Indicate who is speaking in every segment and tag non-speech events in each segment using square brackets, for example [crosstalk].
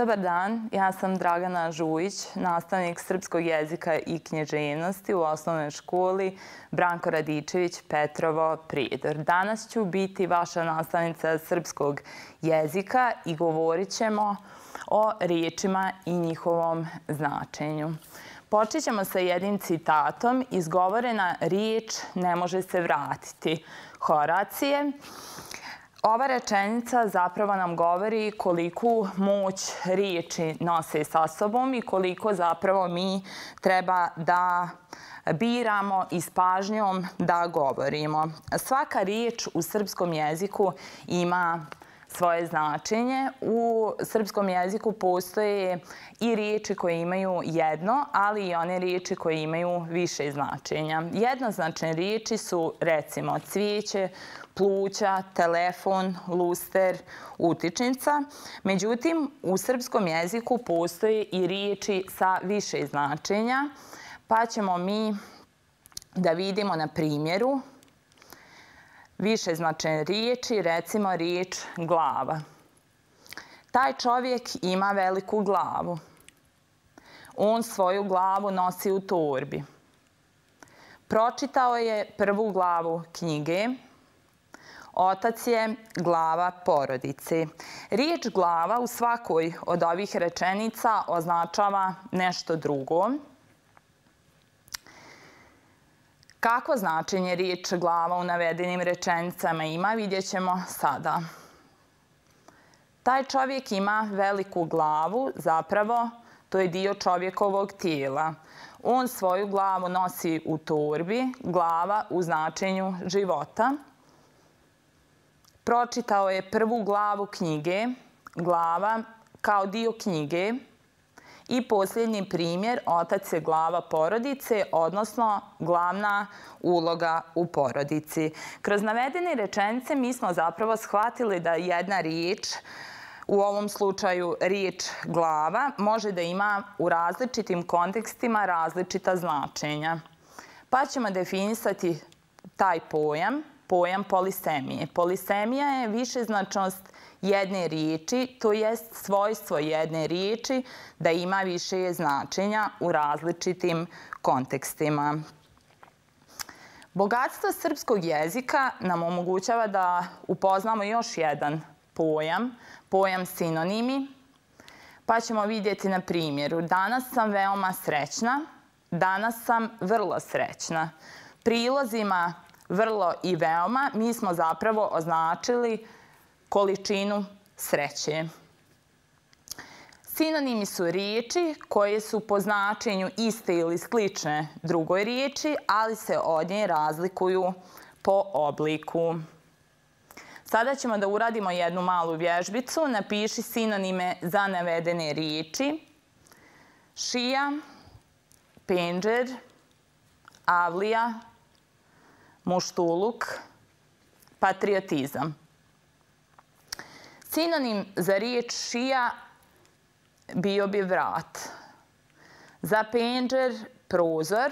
Speaker 1: Dobar dan, ja sam Dragana Žujić, nastavnik srpskog jezika i knježevnosti u osnovnoj školi Branko Radičević Petrovo Prijedor. Danas ću biti vaša nastavnica srpskog jezika i govorit ćemo o riječima i njihovom značenju. Počet ćemo sa jednim citatom. Izgovorena riječ ne može se vratiti. Horacije. Ova rečenica zapravo nam govori koliku moć riječi nose sa sobom i koliko zapravo mi treba da biramo i s pažnjom da govorimo. Svaka riječ u srpskom jeziku ima svoje značenje. U srpskom jeziku postoje i riječi koje imaju jedno, ali i one riječi koje imaju više značenja. Jednoznačne riječi su recimo cvijeće, pluća, telefon, luster, utičnica. Međutim, u srpskom jeziku postoje i riječi sa više značenja, pa ćemo mi da vidimo na primjeru više značajne riječi, recimo riječ glava. Taj čovjek ima veliku glavu. On svoju glavu nosi u torbi. Pročitao je prvu glavu knjige. Otac je glava porodice. Riječ glava u svakoj od ovih rečenica označava nešto drugo. Kako značenje riječ glava u navedenim rečenicama ima, vidjet ćemo sada. Taj čovjek ima veliku glavu, zapravo to je dio čovjekovog tijela. On svoju glavu nosi u torbi, glava u značenju života. Pročitao je prvu glavu knjige, glava kao dio knjige, i posljednji primjer, otac je glava porodice, odnosno glavna uloga u porodici. Kroz navedene rečenice mi smo zapravo shvatili da jedna riječ u ovom slučaju riječ glava može da ima u različitim kontekstima različita značenja. Pa ćemo definisati taj pojam, pojam polisemije. Polisemija je višeznačnost jedne riječi, to jest svojstvo jedne riječi da ima više značenja u različitim kontekstima. Bogatstvo srpskog jezika nam omogućava da upoznamo još jedan pojam, pojam sinonimi, pa ćemo vidjeti na primjeru. Danas sam veoma srećna, danas sam vrlo srećna. Prilozima vrlo i veoma mi smo zapravo označili količinu sreće. Sinonimi su riječi koje su po značenju iste ili slične drugoj riječi, ali se od nje razlikuju po obliku. Sada ćemo da uradimo jednu malu vježbicu. Napiši sinonime za navedene riječi. Šija, penđer, avlija, muštuluk, patriotizam. Sinonim za riječ šija bio bi vrat. Za penđer prozor,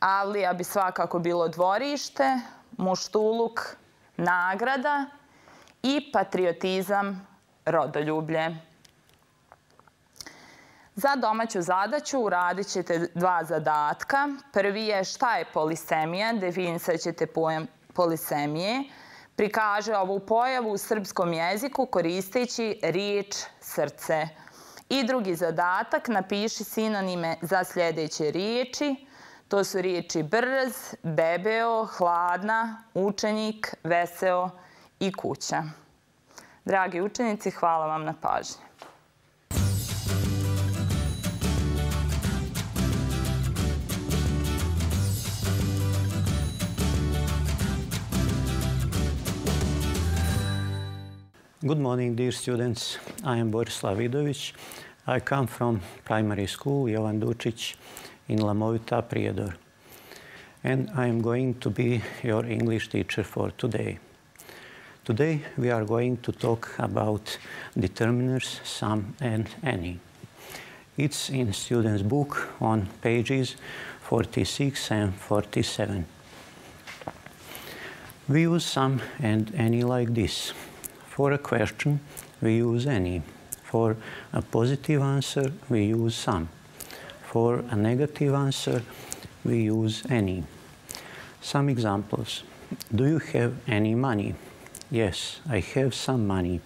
Speaker 1: avlija bi svakako bilo dvorište, muštuluk nagrada i patriotizam rodoljublje. Za domaću zadaću uradit ćete dva zadatka. Prvi je šta je polisemija, definisat ćete pojam polisemije prikaže ovu pojavu u srpskom jeziku koristeći riječ srce. I drugi zadatak, napiši sinonime za sljedeće riječi. To su riječi brz, bebeo, hladna, učenik, veseo i kuća. Dragi učenici, hvala vam na pažnje.
Speaker 2: Good morning, dear students. I am Borislav Vidović. I come from primary school Jovan Dučić in Lamovita, Prijedor. And I am going to be your English teacher for today. Today we are going to talk about determiners, some and any. It's in student's book on pages 46 and 47. We use some and any like this. For a question, we use any. For a positive answer, we use some. For a negative answer, we use any. Some examples. Do you have any money? Yes, I have some money.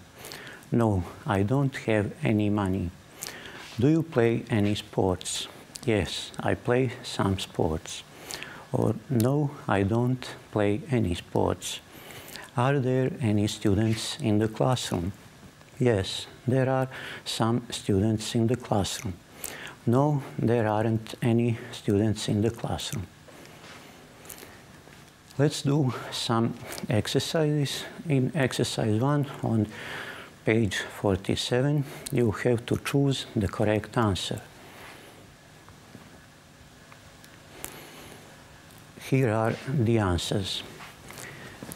Speaker 2: No, I don't have any money. Do you play any sports? Yes, I play some sports. Or no, I don't play any sports. Are there any students in the classroom? Yes, there are some students in the classroom. No, there aren't any students in the classroom. Let's do some exercises. In exercise 1 on page 47, you have to choose the correct answer. Here are the answers.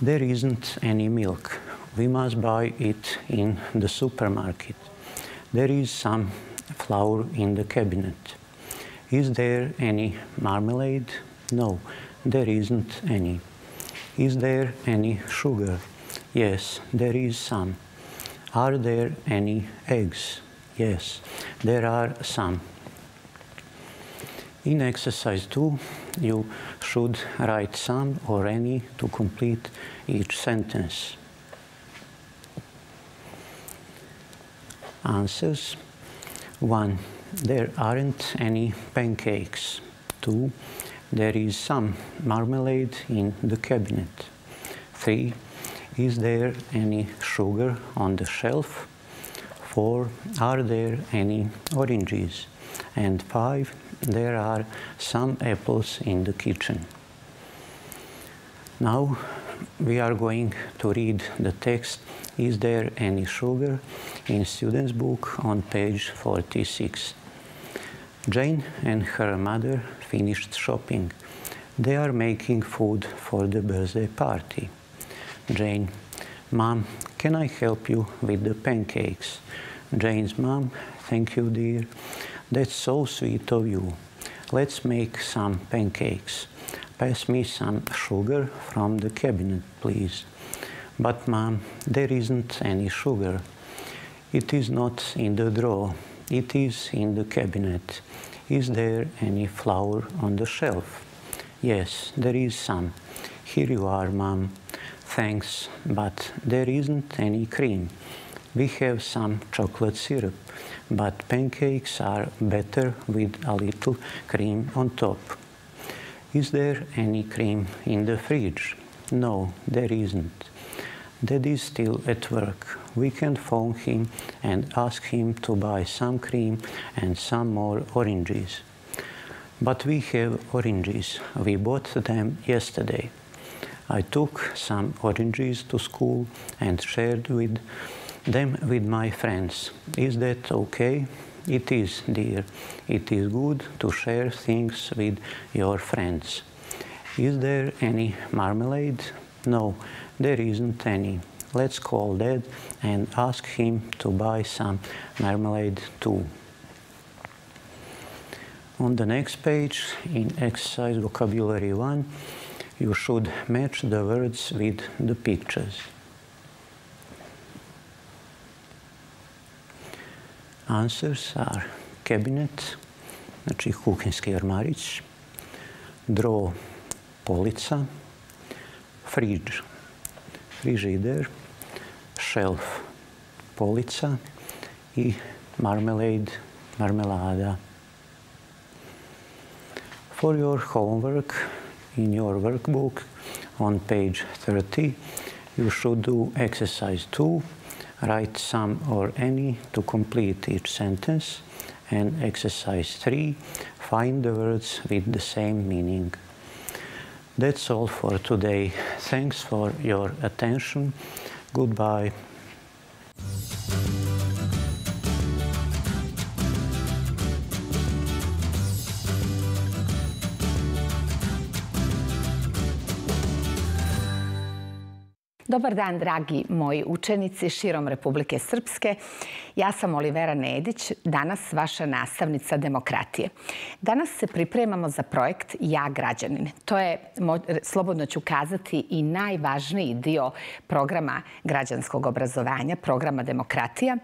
Speaker 2: There isn't any milk. We must buy it in the supermarket. There is some flour in the cabinet. Is there any marmalade? No, there isn't any. Is there any sugar? Yes, there is some. Are there any eggs? Yes, there are some. In exercise 2, you should write some or any to complete each sentence. Answers 1. There aren't any pancakes. 2. There is some marmalade in the cabinet. 3. Is there any sugar on the shelf? 4. Are there any oranges? And 5. There are some apples in the kitchen. Now we are going to read the text Is there any sugar? in student's book on page 46. Jane and her mother finished shopping. They are making food for the birthday party. Jane, Mom, can I help you with the pancakes? Jane's mom, thank you, dear. That's so sweet of you. Let's make some pancakes. Pass me some sugar from the cabinet, please. But, Mom, there isn't any sugar. It is not in the drawer. It is in the cabinet. Is there any flour on the shelf? Yes, there is some. Here you are, Mom. Thanks, but there isn't any cream. We have some chocolate syrup, but pancakes are better with a little cream on top. Is there any cream in the fridge? No, there isn't. Dad is still at work. We can phone him and ask him to buy some cream and some more oranges. But we have oranges. We bought them yesterday. I took some oranges to school and shared with them with my friends. Is that okay? It is, dear. It is good to share things with your friends. Is there any marmalade? No, there isn't any. Let's call Dad and ask him to buy some marmalade too. On the next page, in exercise vocabulary 1, you should match the words with the pictures. Answers are cabinet, znači kuhinski ormarić, draw, polica, fridge, frižider, shelf, polica. I marmalade, marmelada. For your homework in your workbook on page 30, you should do exercise 2, write some or any to complete each sentence, and exercise 3, find the words with the same meaning. That's all for today. Thanks for your attention. Goodbye.
Speaker 3: Dobar dan, dragi moji učenici širom Republike Srpske. Ja sam Olivera Nedić, danas vaša nastavnica demokratije. Danas se pripremamo za projekt Ja građanin. To je, slobodno ću kazati, i najvažniji dio programa građanskog obrazovanja, programa demokratija.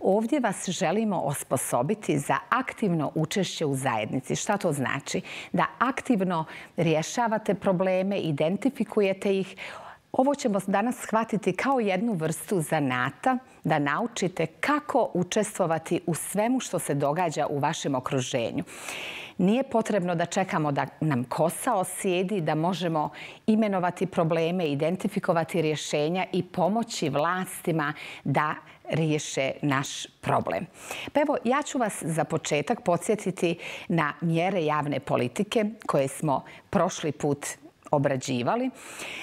Speaker 3: Ovdje vas želimo osposobiti za aktivno učešće u zajednici. Šta to znači? Da aktivno rješavate probleme, identifikujete ih, ovo ćemo danas shvatiti kao jednu vrstu zanata da naučite kako učestvovati u svemu što se događa u vašem okruženju. Nije potrebno da čekamo da nam kosa osjedi, da možemo imenovati probleme, identifikovati rješenja i pomoći vlastima da riješe naš problem. Pa evo, ja ću vas za početak podsjetiti na mjere javne politike koje smo prošli put obrađivali.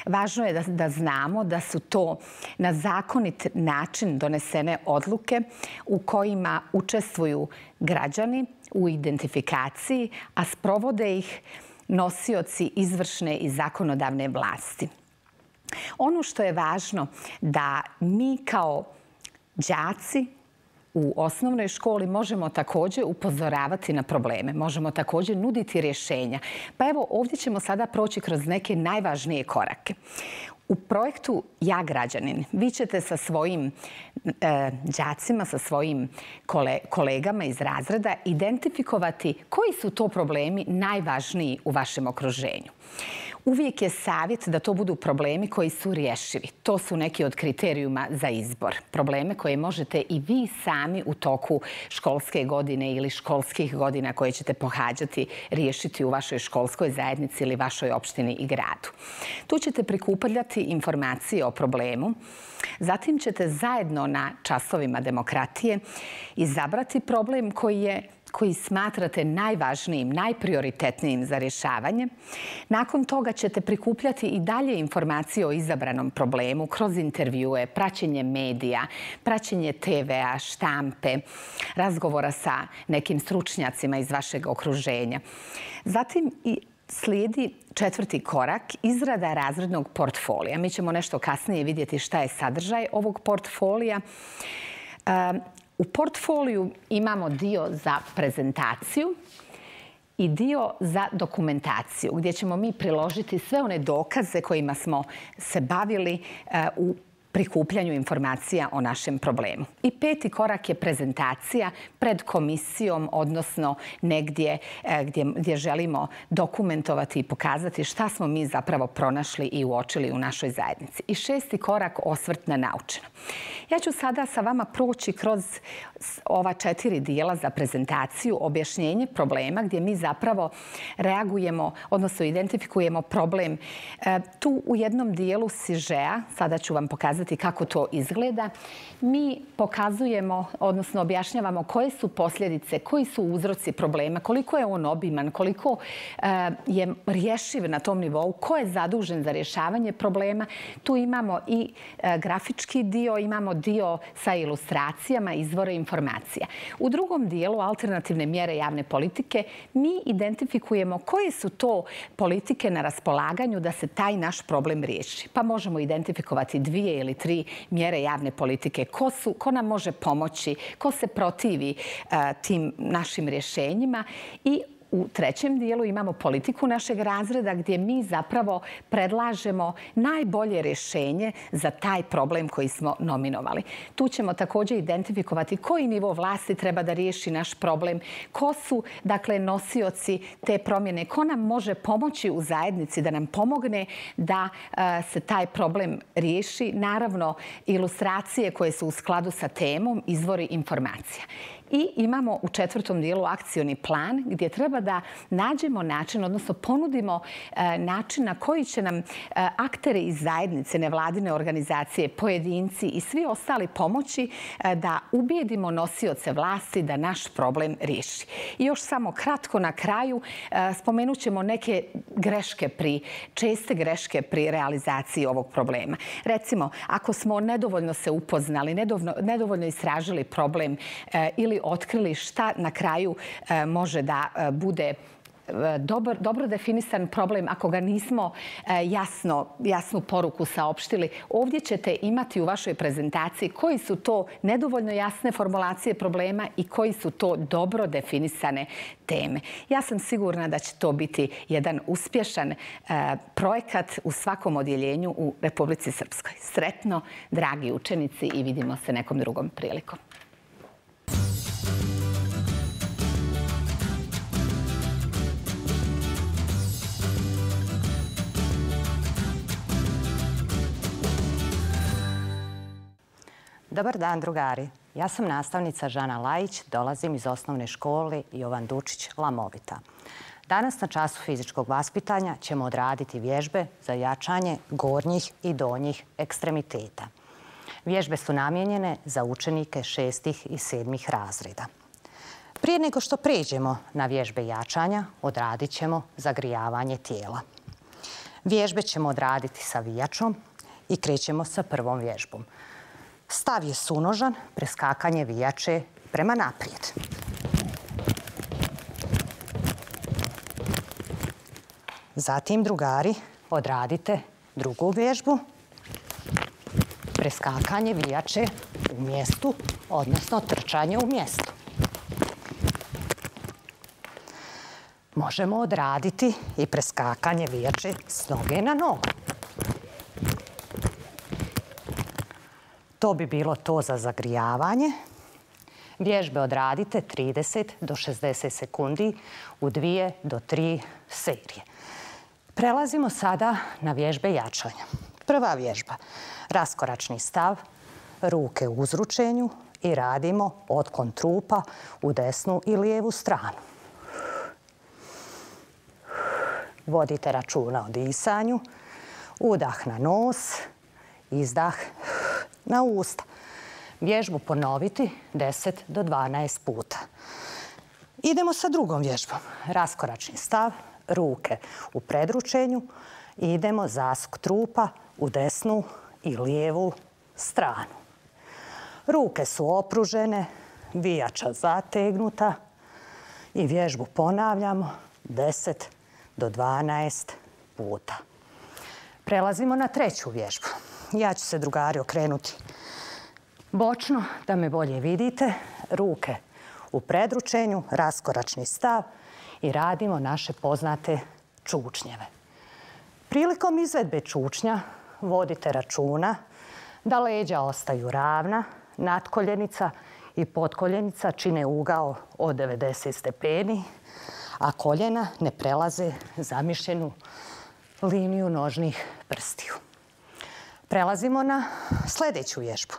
Speaker 3: Važno je da, znamo da su to na zakonit način donesene odluke u kojima učestvuju građani u identifikaciji, a sprovode ih nosioci izvršne i zakonodavne vlasti. Ono što je važno da mi kao đaci u osnovnoj školi možemo također upozoravati na probleme, možemo također nuditi rješenja. Pa evo ovdje ćemo sada proći kroz neke najvažnije korake. U projektu Ja građanin vi ćete sa svojim e, đacima, sa svojim kolegama iz razreda identifikovati koji su to problemi najvažniji u vašem okruženju. Uvijek je savjet da to budu problemi koji su rješivi. To su neki od kriterijuma za izbor. Probleme koje možete i vi sami u toku školske godine ili školskih godina koje ćete pohađati riješiti u vašoj školskoj zajednici ili vašoj opštini i gradu. Tu ćete prikupljati informacije o problemu. Zatim ćete zajedno na časovima demokratije izabrati problem koji je koji smatrate najvažnijim, najprioritetnijim za rješavanje. Nakon toga ćete prikupljati i dalje informacije o izabranom problemu kroz intervjue, praćenje medija, praćenje TV-a, štampe, razgovora sa nekim stručnjacima iz vašeg okruženja. Zatim i slijedi četvrti korak, izrada razrednog portfolija. Mi ćemo nešto kasnije vidjeti šta je sadržaj ovog portfolija. U portfoliju imamo dio za prezentaciju i dio za dokumentaciju gdje ćemo mi priložiti sve one dokaze kojima smo se bavili e, u prikupljanju informacija o našem problemu. I peti korak je prezentacija pred komisijom, odnosno negdje e, gdje, želimo dokumentovati i pokazati šta smo mi zapravo pronašli i uočili u našoj zajednici. I šesti korak osvrt na naučeno. Ja ću sada sa vama proći kroz ova četiri dijela za prezentaciju, objašnjenje problema gdje mi zapravo reagujemo, odnosno identifikujemo problem. E, tu u jednom dijelu sižea, sada ću vam pokazati kako to izgleda, mi pokazujemo, odnosno objašnjavamo koje su posljedice, koji su uzroci problema, koliko je on obiman, koliko e, je rješiv na tom nivou, ko je zadužen za rješavanje problema. Tu imamo i e, grafički dio, imamo dio sa ilustracijama, izvore informacija. U drugom dijelu alternativne mjere javne politike mi identifikujemo koje su to politike na raspolaganju da se taj naš problem riješi. Pa možemo identifikovati dvije ili tri mjere javne politike. Ko, ko nam može pomoći, ko se protivi e, tim našim rješenjima i u trećem dijelu imamo politiku našeg razreda gdje mi zapravo predlažemo najbolje rješenje za taj problem koji smo nominovali. Tu ćemo također identifikovati koji nivo vlasti treba da riješi naš problem, ko su dakle nosioci te promjene, ko nam može pomoći u zajednici da nam pomogne da e, se taj problem riješi. Naravno, ilustracije koje su u skladu sa temom, izvori informacija. I imamo u četvrtom dijelu akcioni plan gdje treba da nađemo način, odnosno ponudimo e, način na koji će nam e, akteri iz zajednice, nevladine organizacije, pojedinci i svi ostali pomoći e, da ubijedimo nosioce vlasti da naš problem riješi. I još samo kratko na kraju spomenut ćemo neke greške pri, česte greške pri realizaciji ovog problema. Recimo, ako smo nedovoljno se upoznali, nedovoljno istražili problem ili otkrili šta na kraju e, može da e, bude dobro, dobro definisan problem ako ga nismo e, jasnu poruku saopštili. Ovdje ćete imati u vašoj prezentaciji koji su to nedovoljno jasne formulacije problema i koji su to dobro definisane teme. Ja sam sigurna da će to biti jedan uspješan e, projekat u svakom odjeljenju u Republici Srpskoj. Sretno, dragi učenici i vidimo se nekom drugom prilikom.
Speaker 4: Dobar dan, drugari. Ja sam nastavnica Žana Lajić, dolazim iz osnovne škole Jovan Dučić Lamovita. Danas na času fizičkog vaspitanja ćemo odraditi vježbe za jačanje gornjih i donjih ekstremiteta. Vježbe su namijenjene za učenike šestih i sedmih razreda. Prije nego što pređemo na vježbe jačanja, odradit ćemo zagrijavanje tijela. Vježbe ćemo odraditi sa vijačom i krećemo sa prvom vježbom. Stav je sunožan, preskakanje vijače prema naprijed. Zatim, drugari, odradite drugu vježbu. Preskakanje vijače u mjestu, odnosno trčanje u mjestu. Možemo odraditi i preskakanje vijače s noge na nogu. To bi bilo to za zagrijavanje. Vježbe odradite 30 do 60 sekundi u dvije do tri serije. Prelazimo sada na vježbe jačanja. Prva vježba. Raskoračni stav, ruke u uzručenju i radimo otklon trupa u desnu i lijevu stranu. Vodite računa o disanju. Udah na nos, izdah na usta. Vježbu ponoviti 10 do 12 puta. Idemo sa drugom vježbom. Raskoračni stav, ruke u predručenju. Idemo zask trupa u desnu i lijevu stranu. Ruke su opružene, vijača zategnuta i vježbu ponavljamo 10 do 12 puta. Prelazimo na treću vježbu. Ja ću se drugari okrenuti bočno da me bolje vidite. Ruke u predručenju, raskoračni stav i radimo naše poznate čučnjeve. Prilikom izvedbe čučnja vodite računa da leđa ostaju ravna, nadkoljenica i podkoljenica čine ugao od 90 stepeni, a koljena ne prelaze zamišljenu liniju nožnih prstiju. Prelazimo na sljedeću vježbu.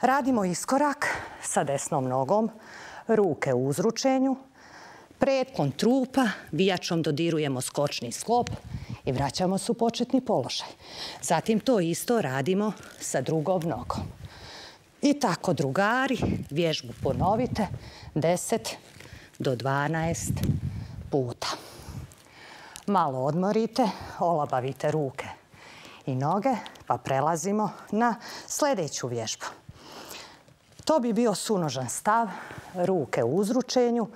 Speaker 4: Radimo iskorak sa desnom nogom, ruke u uzručenju, pretkom trupa, vijačom dodirujemo skočni sklop i vraćamo se u početni položaj. Zatim to isto radimo sa drugom nogom. I tako drugari, vježbu ponovite 10 do 12 puta. Malo odmorite, olabavite ruke i noge, pa prelazimo na sljedeću vježbu. To bi bio sunožan stav, ruke u uzručenju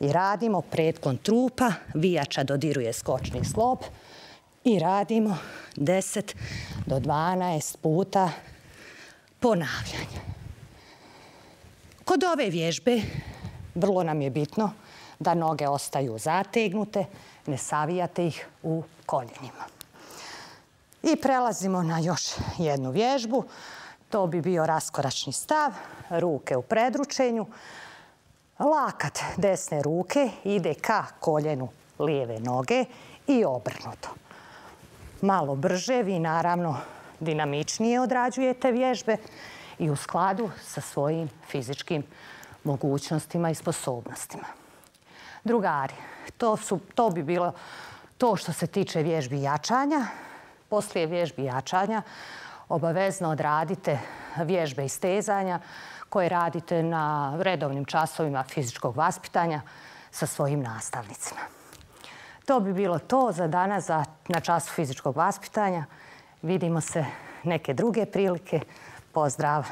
Speaker 4: i radimo pretklon trupa, vijača dodiruje skočni slop i radimo 10 do 12 puta ponavljanja. Kod ove vježbe vrlo nam je bitno da noge ostaju zategnute, ne savijate ih u koljenima. I prelazimo na još jednu vježbu. To bi bio raskoračni stav, ruke u predručenju. Lakat desne ruke ide ka koljenu lijeve noge i obrnuto. Malo brže, vi naravno dinamičnije odrađujete vježbe i u skladu sa svojim fizičkim mogućnostima i sposobnostima. Drugari, to, to bi bilo to što se tiče vježbi jačanja. Poslije vježbi jačanja obavezno odradite vježbe istezanja koje radite na redovnim časovima fizičkog vaspitanja sa svojim nastavnicima. To bi bilo to za danas na času fizičkog vaspitanja. Vidimo se neke druge prilike. Pozdrav!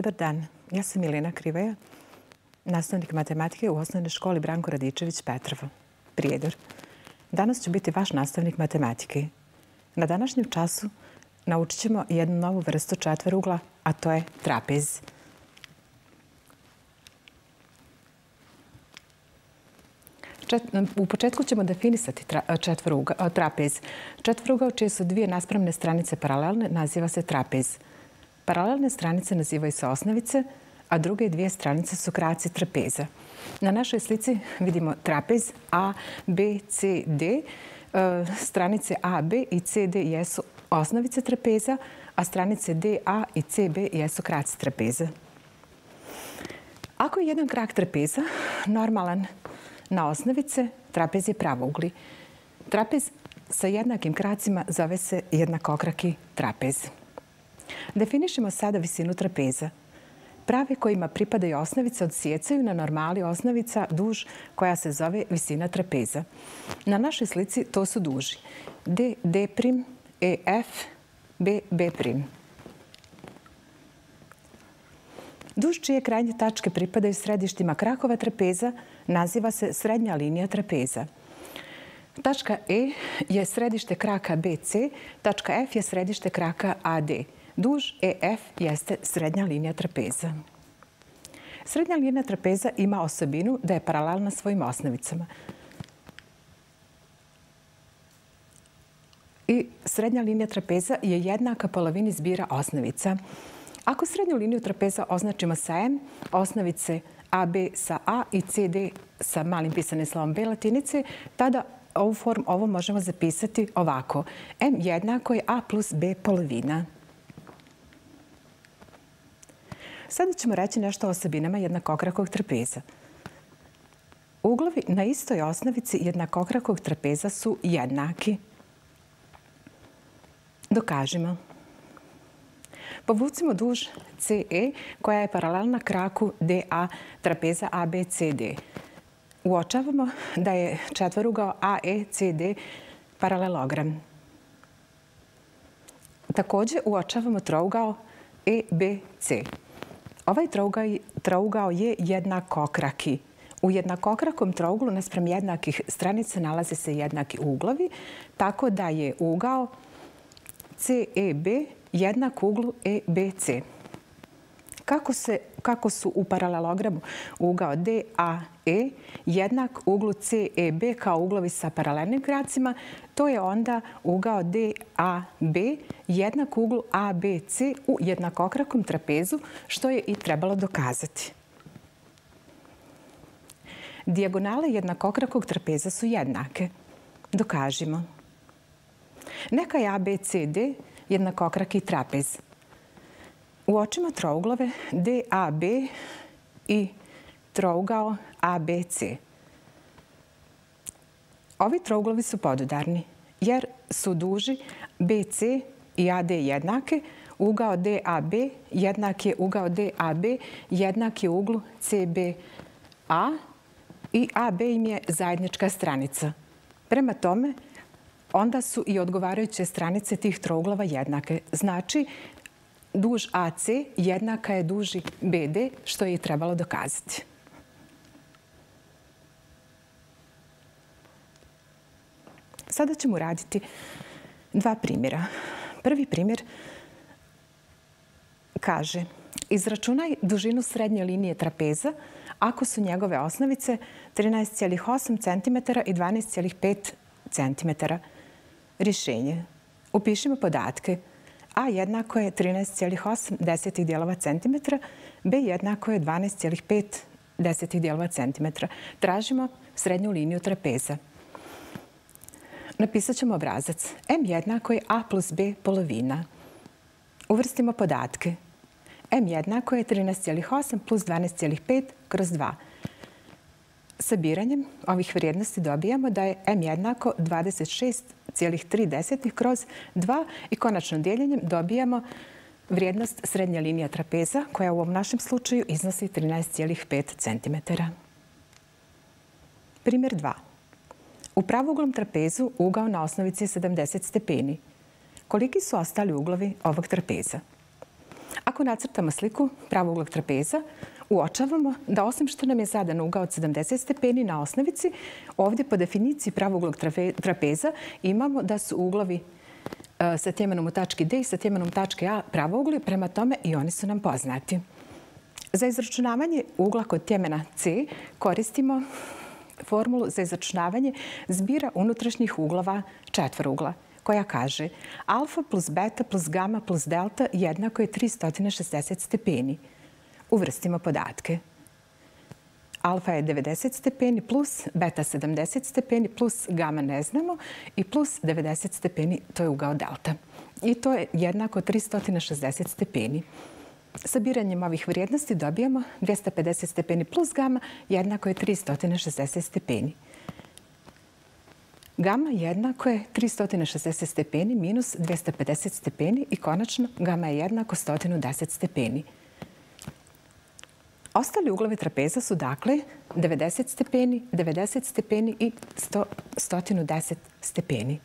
Speaker 5: Dobar dan, ja sam Milena Kriveja, nastavnik matematike u osnovnoj školi Branko Radičević Petrovo, Prijedor. Danas ću biti vaš nastavnik matematike. Na današnjem času naučit ćemo jednu novu vrstu četverugla, a to je trapez. u početku ćemo definisati trapez. Četvrugao čije su dvije naspravne stranice paralelne naziva se trapez. Paralelne stranice nazivaju se osnovice, a druge dvije stranice su kraci trapeza. Na našoj slici vidimo trapez A, B, C, D. E, stranice A, B i C, D jesu osnovice trapeza, a stranice D, A i C, B jesu kraci trapeza. Ako je jedan krak trapeza normalan na osnovice, trapez je pravougli. Trapez sa jednakim kracima zove se jednakokraki trapez. Definišemo sada visinu trapeza. Prave kojima pripadaju osnovice odsjecaju na normali osnovica duž koja se zove visina trapeza. Na našoj slici to su duži. D, D', E, F, B, B'. Duž čije krajnje tačke pripadaju središtima krakova trapeza naziva se srednja linija trapeza. Tačka E je središte kraka BC, tačka F je središte kraka AD. Duž EF jeste srednja linija trapeza. Srednja linija trapeza ima osobinu da je paralelna svojim osnovicama. I srednja linija trapeza je jednaka polovini zbira osnovica. Ako srednju liniju trapeza označimo sa M, osnovice AB sa A i CD sa malim pisanim slovom B latinice, tada ovu formu ovo možemo zapisati ovako. M jednako je A plus B polovina. Sada ćemo reći nešto o osobinama jednakokrakog trapeza. Uglovi na istoj osnovici jednakokrakog trapeza su jednaki. Dokažimo. Povucimo duž CE koja je paralelna kraku DA trapeza ABCD. Uočavamo da je četvorugao AECD paralelogram. Također uočavamo trougao EBC. Ovaj trougao je jednakokraki. U jednakokrakom trouglu nasprem jednakih stranica nalaze se jednaki uglovi, tako da je ugao CEB jednak uglu EBC. Kako, se, kako su u paralelogramu ugao DAE jednak uglu CEB kao uglovi sa paralelnim kracima, to je onda ugao DAB jednak uglu ABC u jednakokrakom trapezu, što je i trebalo dokazati. Dijagonale jednakokrakog trapeza su jednake. Dokažimo. Neka je ABCD jednakokraki trapez. Uočimo trouglove DAB i trougao ABC. Ovi trouglovi su podudarni jer su duži BC i AD jednake, ugao DAB jednak je ugao DAB jednak je uglu CBA i AB im je zajednička stranica. Prema tome, onda su i odgovarajuće stranice tih trouglova jednake. Znači, duž AC jednaka je duži BD, što je i trebalo dokazati. Sada ćemo raditi dva primjera. Prvi primjer kaže izračunaj dužinu srednje linije trapeza ako su njegove osnovice 13,8 cm i 12,5 cm. Rješenje. Upišimo podatke. A jednako je 13,8 desetih dijelova centimetra, B jednako je 12,5 desetih dijelova centimetra. Tražimo srednju liniju trapeza. Napisat ćemo obrazac. M jednako je A plus B polovina. Uvrstimo podatke. M jednako je 13,8 plus 12,5 kroz 2. Sabiranjem ovih vrijednosti dobijamo da je M jednako 26,3 kroz 2 i konačno dijeljenjem dobijamo vrijednost srednja linija trapeza koja u ovom našem slučaju iznosi 13,5 cm. Primjer 2. U pravoglom trapezu ugao na osnovici je 70 stepeni. Koliki su ostali uglovi ovog trapeza? Ako nacrtamo sliku pravouglog trapeza, uočavamo da osim što nam je zadan ugao od 70 stepeni na osnovici, ovdje po definiciji pravouglog trapeza imamo da su uglovi e, sa tjemenom u tački D i sa tjemenom tačke A pravougli, prema tome i oni su nam poznati. Za izračunavanje ugla kod tjemena C koristimo formulu za izračunavanje zbira unutrašnjih uglova četvorugla koja kaže alfa plus beta plus gamma plus delta jednako je 360 stepeni. Uvrstimo podatke. Alfa je 90 stepeni plus beta 70 stepeni plus gamma ne znamo i plus 90 stepeni, to je ugao delta. I to je jednako 360 stepeni. Sabiranjem ovih vrijednosti dobijamo 250 stepeni plus gamma jednako je 360 stepeni. Gama jednako je 360 stepeni minus 250 stepeni i konačno gama je jednako 110 stepeni. Ostali uglovi trapeza su dakle 90 stepeni, 90 stepeni i 110 stepeni.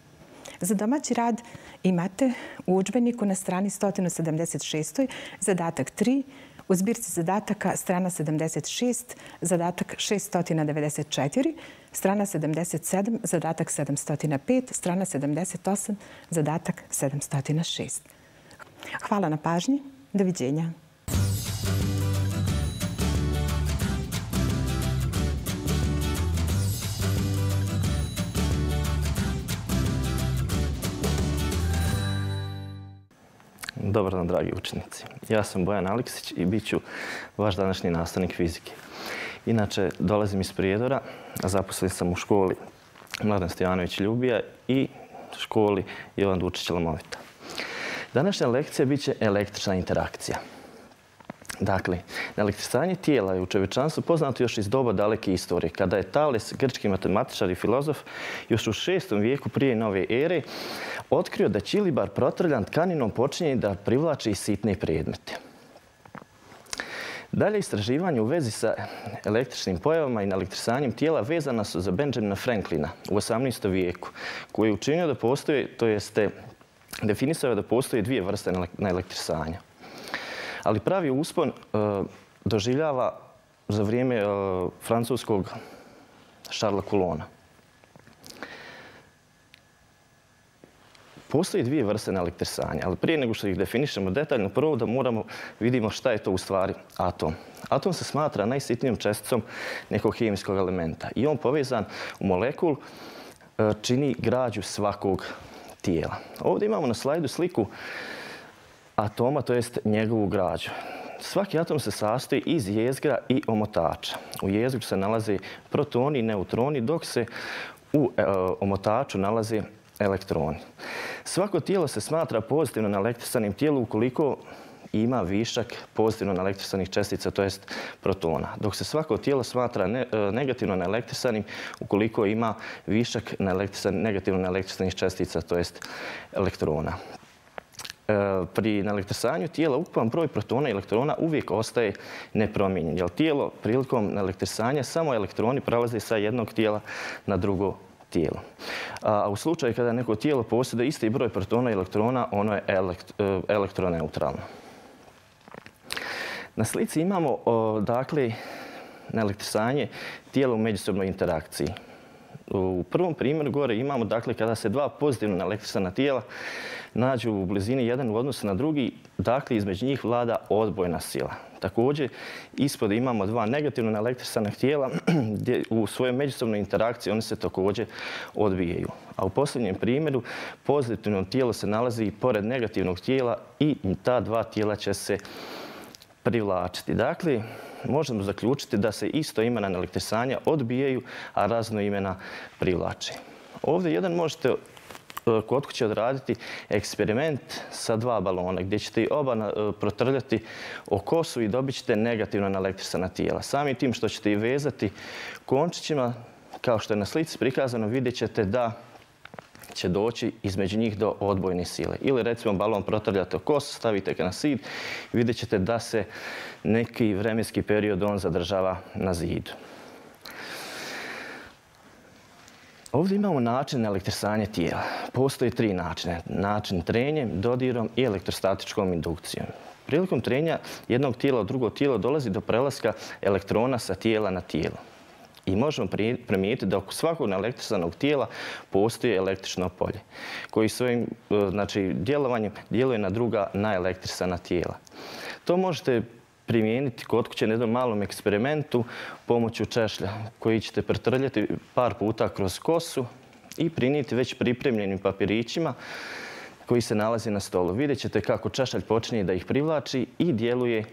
Speaker 5: Za domaći rad imate u učbeniku na strani 176. zadatak 3, u zbirci zadataka strana 76, zadatak 694, strana 77, zadatak 705, strana 78, zadatak 706. Hvala na pažnji. Doviđenja.
Speaker 6: Dobar dan, dragi učenici. Ja sam Bojan Aleksić i bit ću vaš današnji nastavnik fizike. Inače, dolazim iz Prijedora, zaposlen sam u školi Mladen Stojanović Ljubija i školi Jovan Dučić Lamovita. Današnja lekcija bit će električna interakcija. Dakle, elektrisanje tijela je u čovječanstvu poznato još iz doba daleke istorije, kada je Tales, grčki matematičar i filozof, još u šestom vijeku prije nove ere, otkrio da čilibar protrljan tkaninom počinje da privlači sitne predmete. Dalje istraživanje u vezi sa električnim pojavama i elektrisanjem tijela vezana su za Benjamina Franklina u 18. vijeku, koji je učinio da postoje, to jeste definisao da postoje dvije vrste na elektrisanja. Ali pravi uspon e, doživljava za vrijeme e, francuskog Šarla Coulona. Postoji dvije vrste na elektrisanja, ali prije nego što ih definišemo detaljno, prvo da moramo vidimo šta je to u stvari atom. Atom se smatra najsitnijom česticom nekog hemijskog elementa i on povezan u molekul e, čini građu svakog tijela. Ovdje imamo na slajdu sliku atoma, to jest njegovu građu. Svaki atom se sastoji iz jezgra i omotača. U jezgru se nalaze protoni i neutroni, dok se u e, omotaču nalaze elektroni. Svako tijelo se smatra pozitivno na elektrisanim tijelu ukoliko ima višak pozitivno na elektrisanih čestica, to jest protona. Dok se svako tijelo smatra e, negativno na elektrisanim ukoliko ima višak negativno na elektrisanih čestica, to jest elektrona. E, pri naelektrisanju tijela ukupan broj protona i elektrona uvijek ostaje nepromijenjen. Jer tijelo prilikom naelektrisanja samo elektroni prelaze sa jednog tijela na drugo tijelo. A u slučaju kada neko tijelo posjeduje isti broj protona i elektrona, ono je e, elektroneutralno. Na slici imamo dakle naelektrisanje tijela u međusobnoj interakciji. U prvom primjeru gore imamo dakle kada se dva pozitivno naelektrisana tijela nađu u blizini jedan u odnosu na drugi, dakle između njih vlada odbojna sila. Također, ispod imamo dva negativno naelektrisana tijela [clears throat] gdje u svojoj međusobnoj interakciji oni se također odbijaju. A u posljednjem primjeru pozitivno tijelo se nalazi pored negativnog tijela i ta dva tijela će se privlačiti. Dakle, možemo zaključiti da se isto imena elektrisanja odbijaju, a razno imena privlače. Ovdje jedan možete kod kuće odraditi eksperiment sa dva balona gdje ćete i oba e, protrljati o kosu i dobit ćete negativno naelektrisana tijela. Samim tim što ćete i vezati končićima, kao što je na slici prikazano, vidjet ćete da će doći između njih do odbojne sile. Ili recimo balon protrljate o kosu, stavite ga na sid i vidjet ćete da se neki vremenski period on zadržava na zidu. Ovdje imamo način elektrisanja tijela. Postoji tri načine. Način trenjem, dodirom i elektrostatičkom indukcijom. Prilikom trenja jednog tijela od drugog tijela dolazi do prelaska elektrona sa tijela na tijelo. I možemo primijetiti da oko svakog elektrisanog tijela postoji električno polje koji svojim e, znači, djelovanjem djeluje na druga naelektrisana tijela. To možete primijeniti kod kuće na jednom malom eksperimentu pomoću češlja koji ćete pretrljati par puta kroz kosu i prinijeti već pripremljenim papirićima koji se nalazi na stolu. Vidjet ćete kako češalj počinje da ih privlači i djeluje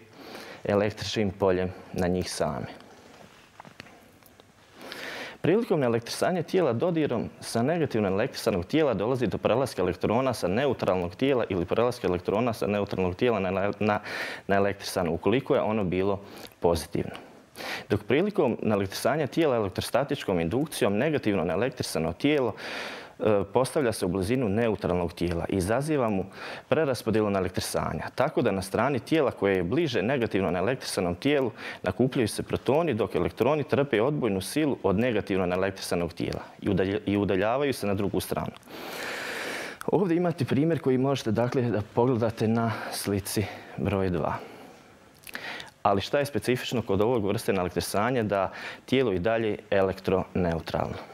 Speaker 6: električnim poljem na njih same. Prilikom neelektrisanja tijela dodirom sa negativno elektrisanog tijela dolazi do prelaska elektrona sa neutralnog tijela ili prelaska elektrona sa neutralnog tijela na, na, ukoliko je ono bilo pozitivno. Dok prilikom elektrisanja tijela elektrostatičkom indukcijom negativno elektrisano tijelo postavlja se u blizinu neutralnog tijela i izaziva mu preraspodjelu elektrisanja. Tako da na strani tijela koje je bliže negativno elektrisanom tijelu nakupljaju se protoni dok elektroni trpe odbojnu silu od negativno elektrisanog tijela i udaljavaju se na drugu stranu. Ovdje imate primjer koji možete dakle da pogledate na slici broj 2. Ali šta je specifično kod ovog vrste elektrisanja da tijelo i dalje elektroneutralno.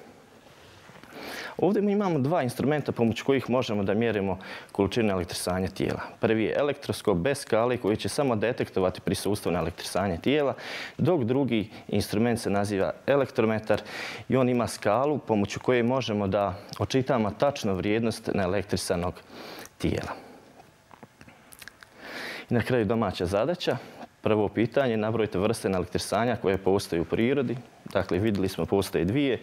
Speaker 6: Ovdje mi imamo dva instrumenta pomoću kojih možemo da mjerimo količinu elektrisanja tijela. Prvi je elektroskop bez skale koji će samo detektovati prisustvo na elektrisanje tijela, dok drugi instrument se naziva elektrometar i on ima skalu pomoću koje možemo da očitamo tačnu vrijednost neelektrisanog tijela. I na kraju domaća zadaća. Prvo pitanje, nabrojite vrste elektrisanja koje postoje u prirodi. Dakle, vidjeli smo postoje dvije.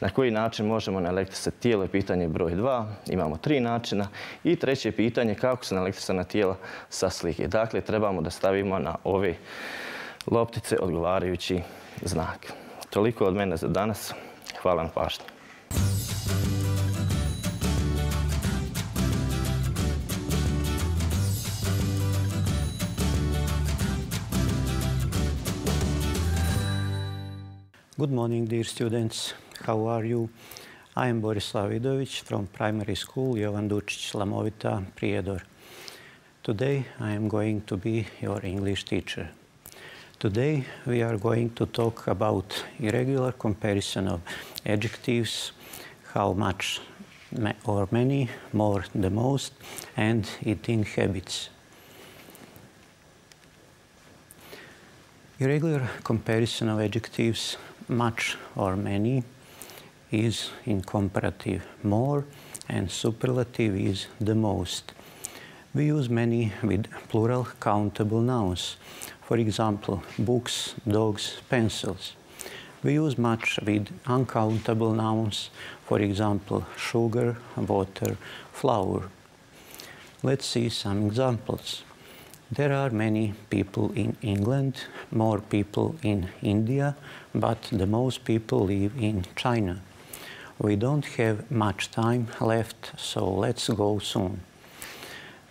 Speaker 6: Na koji način možemo naelektrisati tijelo je pitanje broj dva. Imamo tri načina. I treće pitanje kako se naelektrisana tijela sa slike. Dakle, trebamo da stavimo na ove loptice odgovarajući znak. Toliko od mene za danas. Hvala na pažnju.
Speaker 2: Good morning, dear students. How are you? I am Borislav Vidovic from primary school Jovan Dučić Lamovita Prijedor. Today I am going to be your English teacher. Today we are going to talk about irregular comparison of adjectives, how much or many, more the most, and eating habits. Irregular comparison of adjectives, much or many, is in comparative more and superlative is the most. We use many with plural countable nouns. For example, books, dogs, pencils. We use much with uncountable nouns. For example, sugar, water, flour. Let's see some examples. There are many people in England, more people in India, but the most people live in China. We don't have much time left, so let's go soon.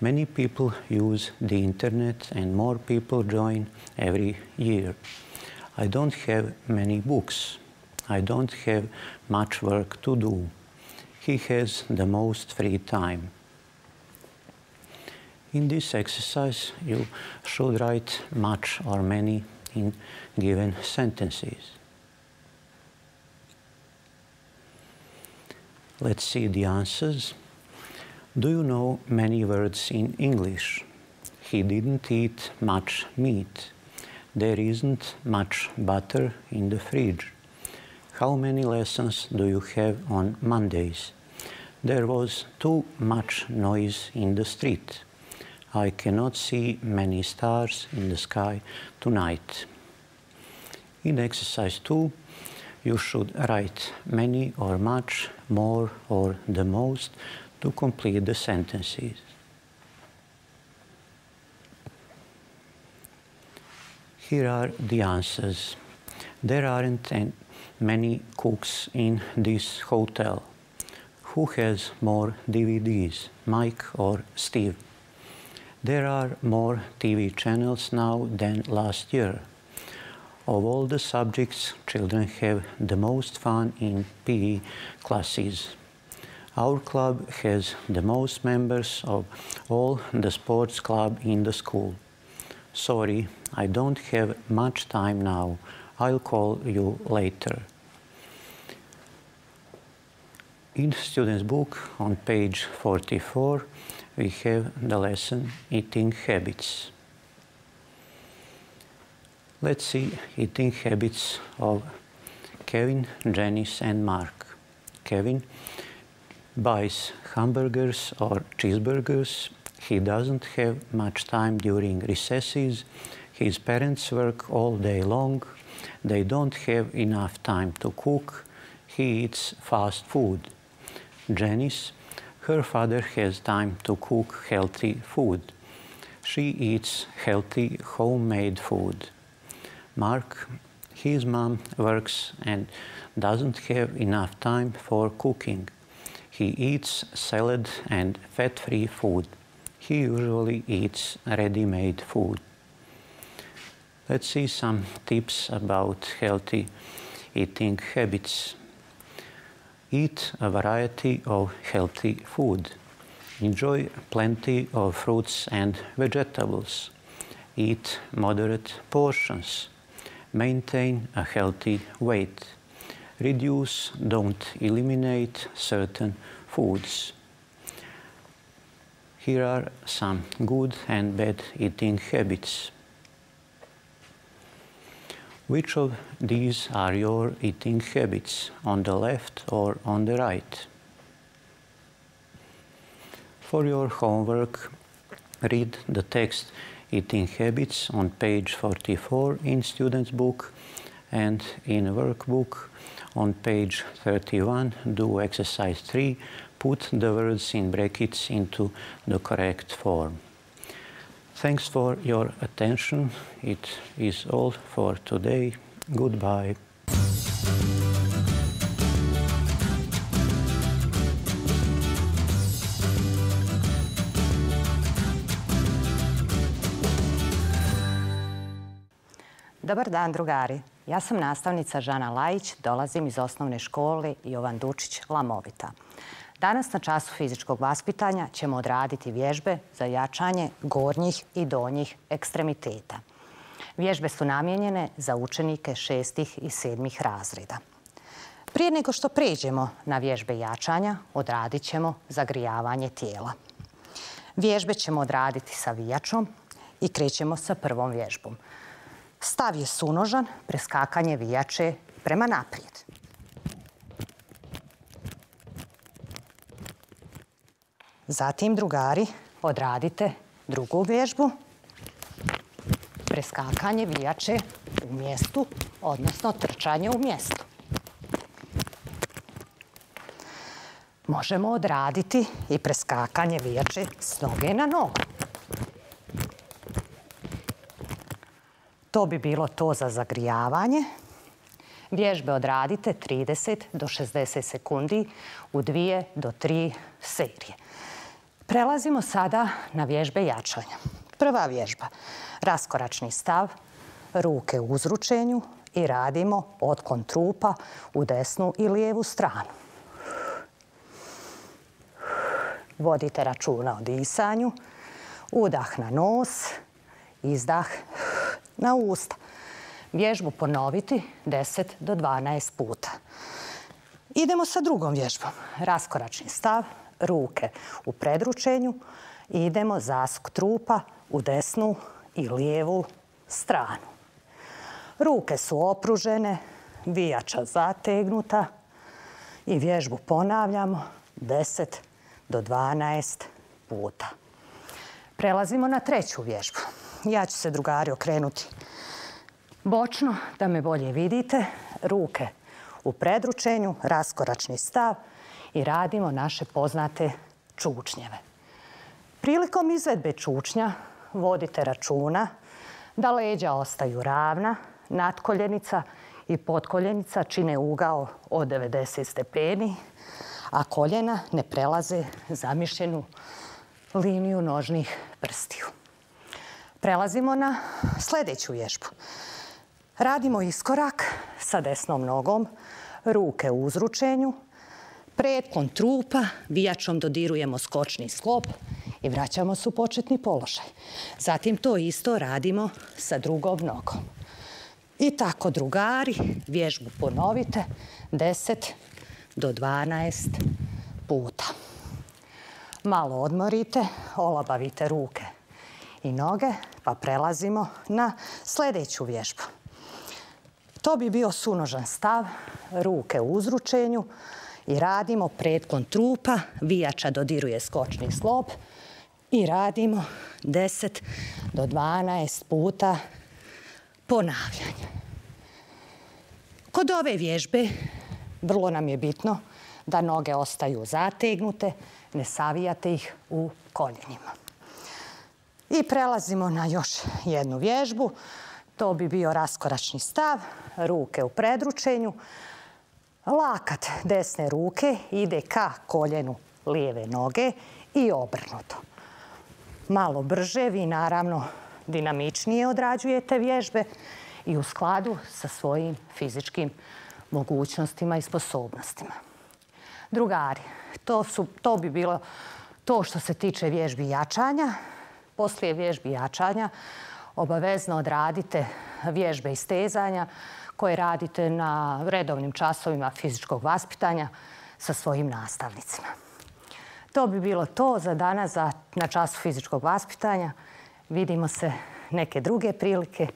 Speaker 2: Many people use the internet and more people join every year. I don't have many books. I don't have much work to do. He has the most free time. In this exercise, you should write much or many in given sentences. Let's see the answers. Do you know many words in English? He didn't eat much meat. There isn't much butter in the fridge. How many lessons do you have on Mondays? There was too much noise in the street. I cannot see many stars in the sky tonight. In exercise 2, you should write many or much, more or the most to complete the sentences. Here are the answers. There aren't many cooks in this hotel. Who has more DVDs, Mike or Steve? There are more TV channels now than last year. Of all the subjects, children have the most fun in PE classes. Our club has the most members of all the sports club in the school. Sorry, I don't have much time now. I'll call you later. In student's book on page 44, we have the lesson Eating Habits. Let's see eating habits of Kevin, Janice, and Mark. Kevin buys hamburgers or cheeseburgers. He doesn't have much time during recesses. His parents work all day long. They don't have enough time to cook. He eats fast food. Janice, her father has time to cook healthy food. She eats healthy homemade food. Mark, his mom works and doesn't have enough time for cooking. He eats salad and fat-free food. He usually eats ready-made food. Let's see some tips about healthy eating habits. Eat a variety of healthy food. Enjoy plenty of fruits and vegetables. Eat moderate portions. Maintain a healthy weight. Reduce, don't eliminate certain foods. Here are some good and bad eating habits. Which of these are your eating habits, on the left or on the right? For your homework, read the text Eating Habits on page 44 in student's book and in workbook on page 31 do exercise 3 put the words in brackets into the correct form. Thanks for your attention. It is all for today. Goodbye.
Speaker 4: Dobar dan, drugari. Ja sam nastavnica Žana Lajić, dolazim iz osnovne škole Jovan Dučić Lamovita. Danas na času fizičkog vaspitanja ćemo odraditi vježbe za jačanje gornjih i donjih ekstremiteta. Vježbe su namijenjene za učenike šestih i sedmih razreda. Prije nego što pređemo na vježbe jačanja, odradit ćemo zagrijavanje tijela. Vježbe ćemo odraditi sa vijačom i krećemo sa prvom vježbom. Stav je sunožan, preskakanje vijače prema naprijed. Zatim, drugari, odradite drugu vježbu. Preskakanje vijače u mjestu, odnosno trčanje u mjestu. Možemo odraditi i preskakanje vijače s noge na nogu. To bi bilo to za zagrijavanje. Vježbe odradite 30 do 60 sekundi u dvije do tri serije. Prelazimo sada na vježbe jačanja. Prva vježba. Raskoračni stav, ruke u uzručenju i radimo otklon trupa u desnu i lijevu stranu. Vodite računa o disanju. Udah na nos, izdah na usta. Vježbu ponoviti 10 do 12 puta. Idemo sa drugom vježbom. Raskoračni stav, ruke u predručenju. Idemo zasuk trupa u desnu i lijevu stranu. Ruke su opružene, vijača zategnuta i vježbu ponavljamo 10 do 12 puta. Prelazimo na treću vježbu. Ja ću se drugari okrenuti bočno da me bolje vidite. Ruke u predručenju, raskoračni stav i radimo naše poznate čučnjeve. Prilikom izvedbe čučnja vodite računa da leđa ostaju ravna, natkoljenica i potkoljenica čine ugao od 90 stepeni, a koljena ne prelaze zamišljenu liniju nožnih prstiju. Prelazimo na sljedeću vježbu. Radimo iskorak sa desnom nogom, ruke u uzručenju, Pretkom trupa vijačom dodirujemo skočni sklop i vraćamo se u početni položaj. Zatim to isto radimo sa drugom nogom. I tako drugari, vježbu ponovite 10 do 12 puta. Malo odmorite, olabavite ruke i noge, pa prelazimo na sljedeću vježbu. To bi bio sunožan stav, ruke u uzručenju i radimo pretklon trupa, vijača dodiruje skočni slop i radimo 10 do 12 puta ponavljanje. Kod ove vježbe vrlo nam je bitno da noge ostaju zategnute, ne savijate ih u koljenima. I prelazimo na još jednu vježbu. To bi bio raskoračni stav, ruke u predručenju. Lakat desne ruke ide ka koljenu lijeve noge i obrnuto. Malo brže, vi naravno dinamičnije odrađujete vježbe i u skladu sa svojim fizičkim mogućnostima i sposobnostima. Drugari, to, to bi bilo to što se tiče vježbi jačanja. Poslije vježbi jačanja obavezno odradite vježbe istezanja koje radite na redovnim časovima fizičkog vaspitanja sa svojim nastavnicima. To bi bilo to za danas na času fizičkog vaspitanja. Vidimo se neke druge prilike.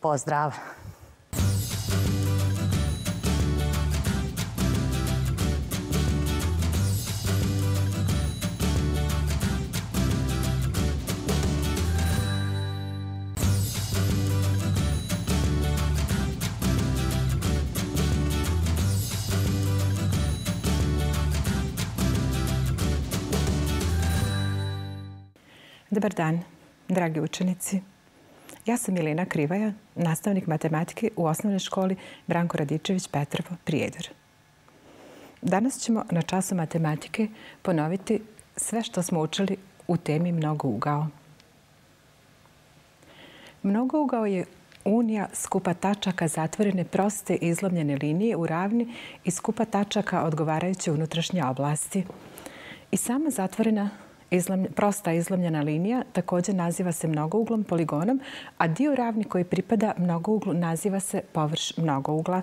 Speaker 4: Pozdrav!
Speaker 5: Dobar dan, dragi učenici. Ja sam Milena Krivaja, nastavnik matematike u osnovnoj školi Branko Radičević Petrovo, Prijedor. Danas ćemo na času matematike ponoviti sve što smo učili u temi mnogo ugao. Mnogo ugao je unija skupa tačaka zatvorene proste izlomljene linije u ravni i skupa tačaka odgovarajuće unutrašnje oblasti. I sama zatvorena prosta izlomljena linija također naziva se mnogouglom poligonom, a dio ravni koji pripada mnogouglu naziva se površ mnogougla.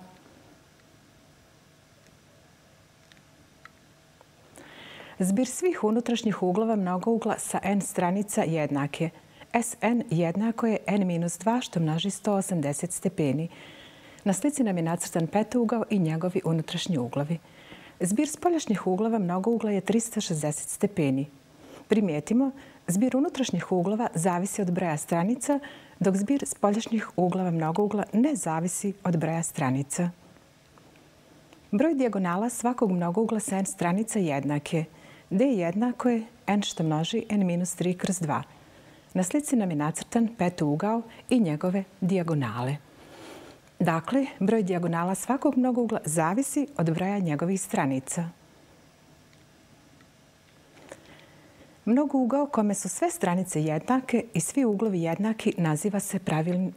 Speaker 5: Zbir svih unutrašnjih uglova mnogougla sa n stranica jednak je. Sn jednako je n-2 što množi 180 stepeni. Na slici nam je nacrtan ugao i njegovi unutrašnji uglovi. Zbir spoljašnjih uglova mnogougla je 360 stepeni. Primijetimo, zbir unutrašnjih uglova zavisi od broja stranica, dok zbir spoljašnjih uglova mnogougla ne zavisi od broja stranica. Broj dijagonala svakog mnogougla sa n stranica jednak je. d jednako je n što množi n-3 kroz 2. Na slici nam je nacrtan ugao i njegove dijagonale. Dakle, broj dijagonala svakog mnogougla zavisi od broja njegovih stranica. Mnogo ugao kome su sve stranice jednake i svi uglovi jednaki naziva se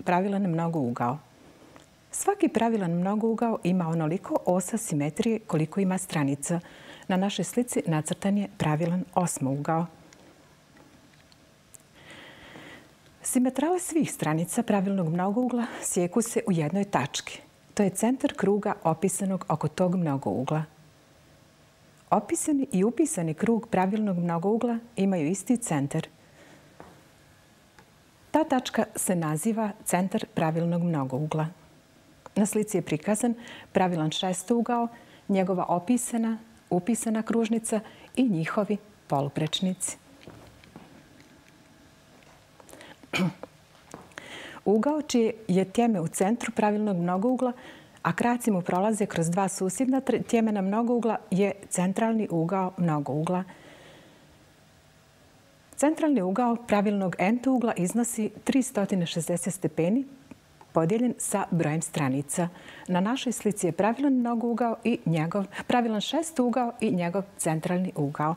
Speaker 5: pravilan mnogo ugao. Svaki pravilan mnogo ugao ima onoliko osa simetrije koliko ima stranica. Na našoj slici nacrtan je pravilan ugao. Simetrale svih stranica pravilnog mnogougla sjeku se u jednoj tački. To je centar kruga opisanog oko tog mnogougla. Opisani i upisani krug pravilnog mnogougla imaju isti centar. Ta tačka se naziva centar pravilnog mnogougla. Na slici je prikazan pravilan šestougao, njegova opisana, upisana kružnica i njihovi poluprečnici. [clears throat] Ugao čije je tjeme u centru pravilnog mnogougla a kraci mu prolaze kroz dva susjedna tjemena mnogougla je centralni ugao mnogougla. Centralni ugao pravilnog ugla iznosi 360 stepeni podijeljen sa brojem stranica. Na našoj slici je pravilan mnogougao i njegov, pravilan šest ugao i njegov centralni ugao.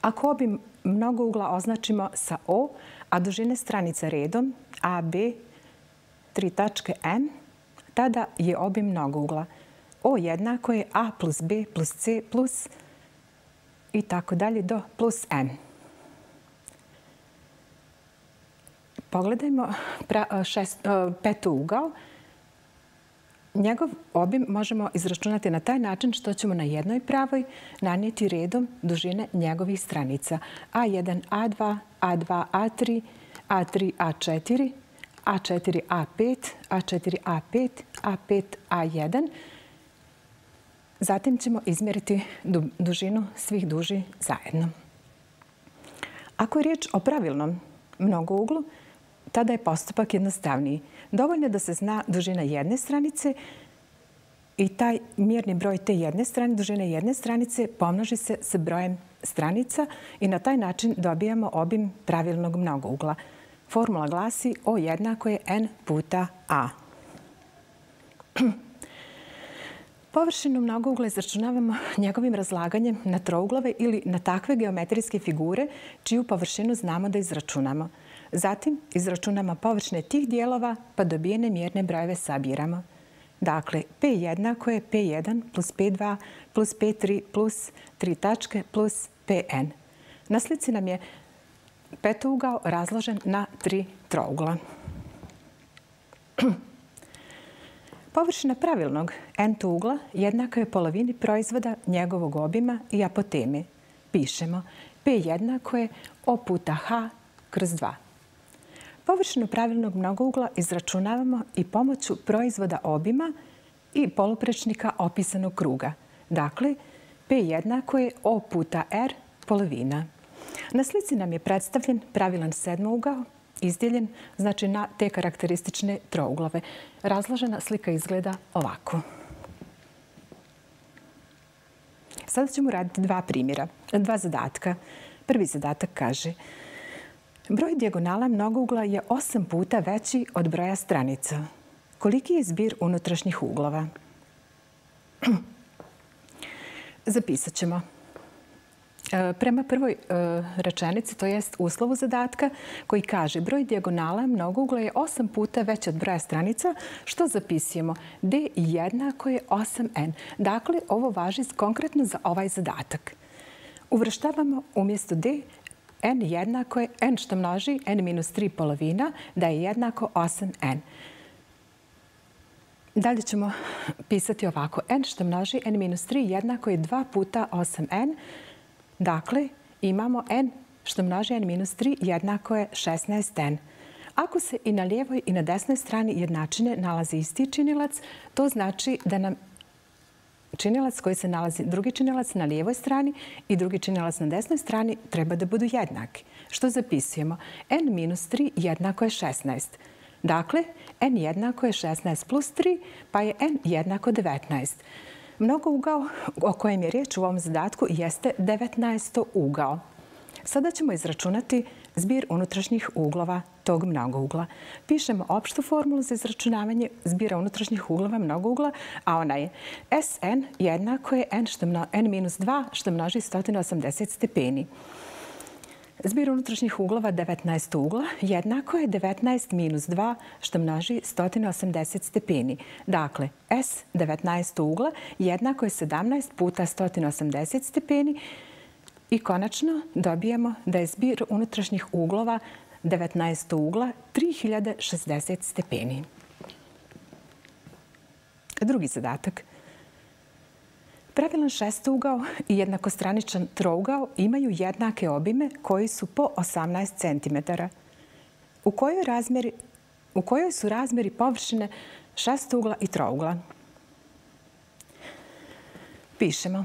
Speaker 5: Ako obi mnogougla označimo sa O, a dužine stranica redom A, B, tri tačke M, tada je obim mnogougla. O jednako je A plus B plus C plus i tako dalje do plus N. Pogledajmo šest, petu ugao. Njegov obim možemo izračunati na taj način što ćemo na jednoj pravoj nanijeti redom dužine njegovih stranica. A1, A2, A2, A3, A3, A4, A4, A5, A4, A5, A5, A1. Zatim ćemo izmjeriti dužinu svih duži zajedno. Ako je riječ o pravilnom mnogouglu, tada je postupak jednostavniji. Dovoljno je da se zna dužina jedne stranice i taj mjerni broj te jedne strane, dužine jedne stranice, pomnoži se sa brojem stranica i na taj način dobijamo obim pravilnog mnogougla. Formula glasi O jednako je n puta a. [clears throat] Površinu mnogougla izračunavamo njegovim razlaganjem na trouglove ili na takve geometrijske figure čiju površinu znamo da izračunamo. Zatim izračunamo površine tih dijelova pa dobijene mjerne brojeve sabiramo. Dakle, P jednako je P1 plus P2 plus P3 plus 3 tačke plus Pn. Na slici nam je petougao razložen na tri trougla. [clears throat] Površina pravilnog n ugla jednaka je polovini proizvoda njegovog obima i apoteme. Pišemo P jednako je O puta H kroz 2. Površinu pravilnog mnogougla izračunavamo i pomoću proizvoda obima i poluprečnika opisanog kruga. Dakle, P jednako je O puta R polovina. Na slici nam je predstavljen pravilan sedmougao, izdjeljen znači na te karakteristične trouglove. Razložena slika izgleda ovako. Sada ćemo raditi dva primjera, dva zadatka. Prvi zadatak kaže Broj dijagonala mnogougla je osam puta veći od broja stranica. Koliki je zbir unutrašnjih uglova? [clears throat] Zapisat ćemo. E, prema prvoj e, rečenici, to jest uslovu zadatka, koji kaže broj dijagonala mnogougla je osam puta veći od broja stranica, što zapisujemo? D jednako je 8n. Dakle, ovo važi konkretno za ovaj zadatak. Uvrštavamo umjesto D n jednako je n što množi n minus 3 polovina, da je jednako 8n. Dalje ćemo pisati ovako. n što množi n minus 3 jednako je 2 puta 8n. Dakle, imamo n što množi n minus 3 jednako je 16n. Ako se i na lijevoj i na desnoj strani jednačine nalazi isti činilac, to znači da nam činilac koji se nalazi, drugi činilac na lijevoj strani i drugi činilac na desnoj strani treba da budu jednaki. Što zapisujemo? n minus 3 jednako je 16. Dakle, n jednako je 16 plus 3, pa je n jednako 19. Mnogo ugao o kojem je riječ u ovom zadatku jeste 19. ugao. Sada ćemo izračunati zbir unutrašnjih uglova tog mnogougla. Pišemo opštu formulu za izračunavanje zbira unutrašnjih uglova mnogougla, a ona je Sn jednako je n, n minus 2 što množi 180 stepeni. Zbir unutrašnjih uglova 19 ugla jednako je 19 minus 2 što množi 180 stepeni. Dakle, S 19 ugla jednako je 17 puta 180 stepeni i konačno dobijemo da je zbir unutrašnjih uglova 19 ugla 3060 stepeni. Drugi zadatak. Pravilan šestougao i jednakostraničan trougao imaju jednake obime koji su po 18 cm. U kojoj, su razmjeri površine šestougla i trougla? Pišemo.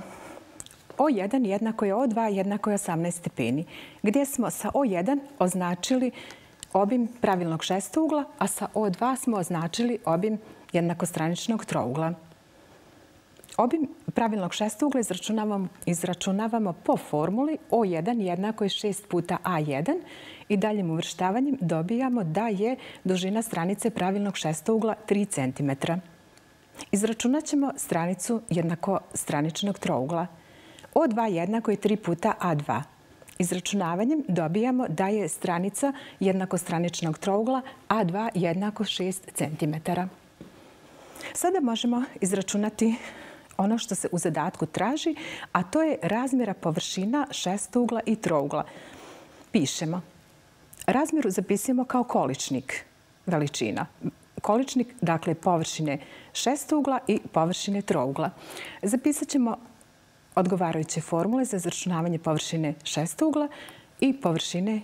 Speaker 5: O1 jednako je O2 jednako je 18 stepeni, gdje smo sa O1 označili obim pravilnog šestougla, a sa O2 smo označili obim jednakostraničnog trougla. Obim pravilnog šestougla izračunavamo, izračunavamo po formuli O1 jednako je 6 puta A1 i daljim uvrštavanjem dobijamo da je dužina stranice pravilnog šestougla 3 cm. Izračunat ćemo stranicu jednakostraničnog trougla. O2 jednako je 3 puta A2. Izračunavanjem dobijamo da je stranica jednakostraničnog trougla A2 jednako 6 cm. Sada možemo izračunati ono što se u zadatku traži, a to je razmjera površina šestugla i trougla. Pišemo. Razmjeru zapisujemo kao količnik veličina. Količnik, dakle, površine šestugla i površine trougla. Zapisat ćemo odgovarajuće formule za izračunavanje površine šestugla i površine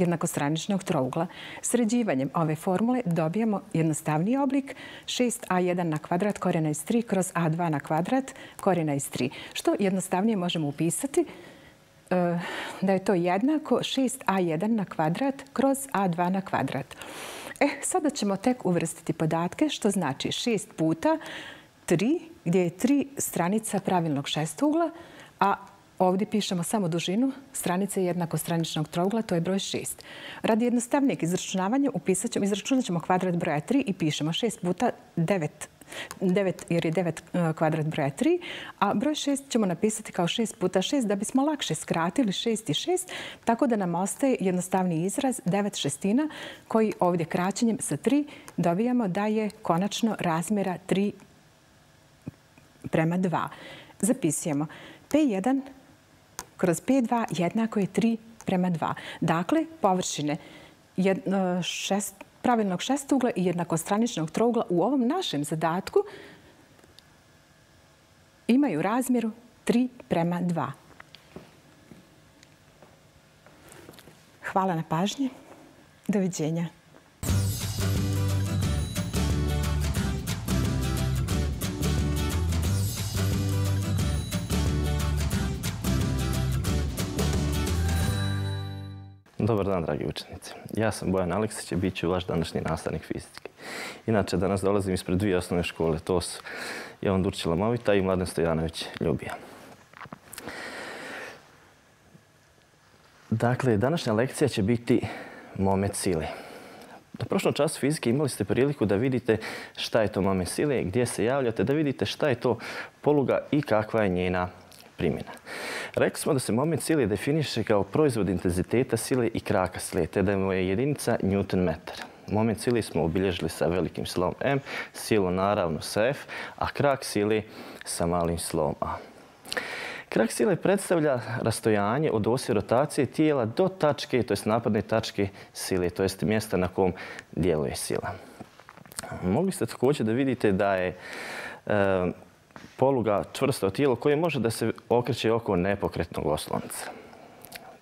Speaker 5: jednakostraničnog trougla. Sređivanjem ove formule dobijamo jednostavniji oblik 6a1 na kvadrat korijena iz 3 kroz a2 na kvadrat korijena iz 3. Što jednostavnije možemo upisati e, da je to jednako 6a1 na kvadrat kroz a2 na kvadrat. E, sada ćemo tek uvrstiti podatke, što znači 6 puta 3, gdje je 3 stranica pravilnog šestugla, a Ovdje pišemo samo dužinu stranice jednakostraničnog trougla, to je broj 6. Radi jednostavnijeg izračunavanja upisat ćemo, izračunat ćemo kvadrat broja 3 i pišemo 6 puta 9 9 jer je 9 e, kvadrat broja 3, a broj 6 ćemo napisati kao 6 puta 6 da bismo lakše skratili 6 i 6, tako da nam ostaje jednostavni izraz 9 šestina koji ovdje kraćenjem sa 3 dobijamo da je konačno razmjera 3 prema 2. Zapisujemo P1 kroz P2 jednako je 3 prema 2. Dakle, površine e, pravilnog šestugla i jednakostraničnog trougla u ovom našem zadatku imaju razmjeru 3 prema 2. Hvala na pažnji. Doviđenja.
Speaker 6: Dobar dan, dragi učenici. Ja sam Bojan Aleksić i bit ću vaš današnji nastavnik fizike. Inače, danas dolazim ispred dvije osnovne škole. To su Jovan Durčila Movita i Mladen Stojanović Ljubija. Dakle, današnja lekcija će biti moment sile. Na prošlom času fizike imali ste priliku da vidite šta je to moment sile, gdje se javljate, da vidite šta je to poluga i kakva je njena primjena. Rekli smo da se moment sile definiše kao proizvod intenziteta sile i kraka sile, te da je jedinica Newton metar. Moment sile smo obilježili sa velikim slom M, silu naravno sa F, a krak sile sa malim slom A. Krak sile predstavlja rastojanje od osje rotacije tijela do tačke, to napadne tačke sile, to je mjesta na kom djeluje sila. Mogli ste također da vidite da je poluga čvrsto tijelo koje može da se okreće oko nepokretnog oslonca.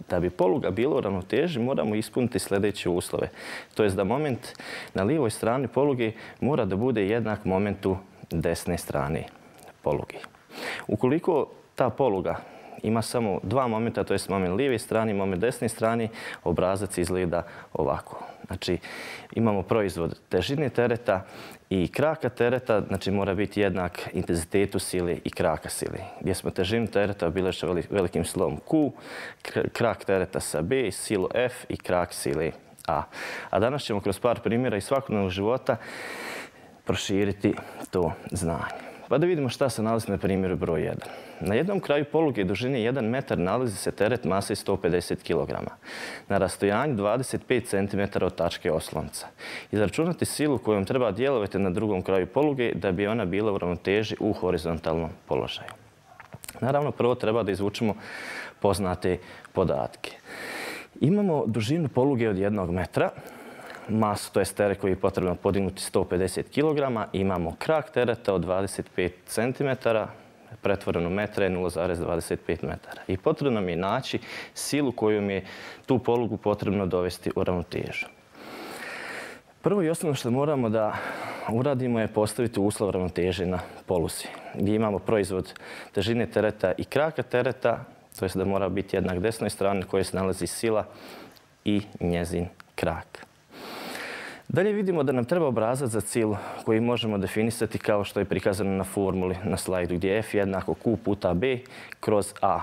Speaker 6: Da bi poluga bila u ravnoteži, moramo ispuniti sljedeće uslove. To je da moment na lijevoj strani poluge mora da bude jednak momentu desne strane poluge. Ukoliko ta poluga ima samo dva momenta, to je moment lijeve strane i moment desne strane, obrazac izgleda ovako. Znači, imamo proizvod težine tereta i kraka tereta, znači mora biti jednak intenzitetu sile i kraka sile. Gdje smo težinu tereta obilježili velikim slom Q, krak tereta sa B, silu F i krak sile A. A danas ćemo kroz par primjera iz svakodnevnog života proširiti to znanje. Pa da vidimo šta se nalazi na primjeru broj 1. Na jednom kraju poluge dužine 1 metar nalazi se teret mase 150 kg. Na rastojanju 25 cm od tačke oslonca. Izračunati silu kojom treba djelovati na drugom kraju poluge da bi ona bila u ravnoteži u horizontalnom položaju. Naravno, prvo treba da izvučemo poznate podatke. Imamo dužinu poluge od jednog metra, masu, to je teret koji je potrebno podignuti 150 kg. Imamo krak tereta od 25 cm, pretvoreno metra je 0,25 metara. I potrebno nam je naći silu kojom je tu polugu potrebno dovesti u ravnotežu. Prvo i osnovno što moramo da uradimo je postaviti uslov ravnoteže na polusi, gdje imamo proizvod težine tereta i kraka tereta, to je da mora biti jednak desnoj strani koje se nalazi sila i njezin krak. Dalje vidimo da nam treba obrazac za cilj koji možemo definisati kao što je prikazano na formuli na slajdu gdje je f jednako q puta b kroz a.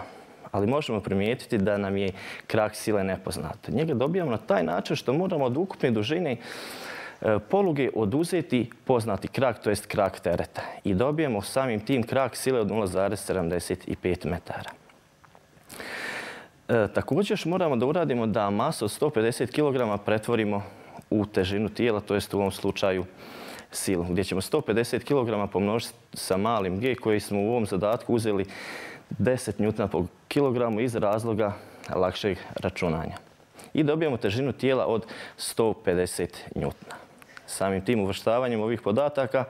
Speaker 6: Ali možemo primijetiti da nam je krak sile nepoznat. Njega dobijamo na taj način što moramo od ukupne dužine e, poluge oduzeti poznati krak, to jest krak tereta. I dobijemo samim tim krak sile od 0,75 metara. E, također moramo da uradimo da masu od 150 kg pretvorimo u težinu tijela, to jest u ovom slučaju silu, gdje ćemo 150 kg pomnožiti sa malim g koji smo u ovom zadatku uzeli 10 njutna po kilogramu iz razloga lakšeg računanja. I dobijemo težinu tijela od 150 njutna. Samim tim uvrštavanjem ovih podataka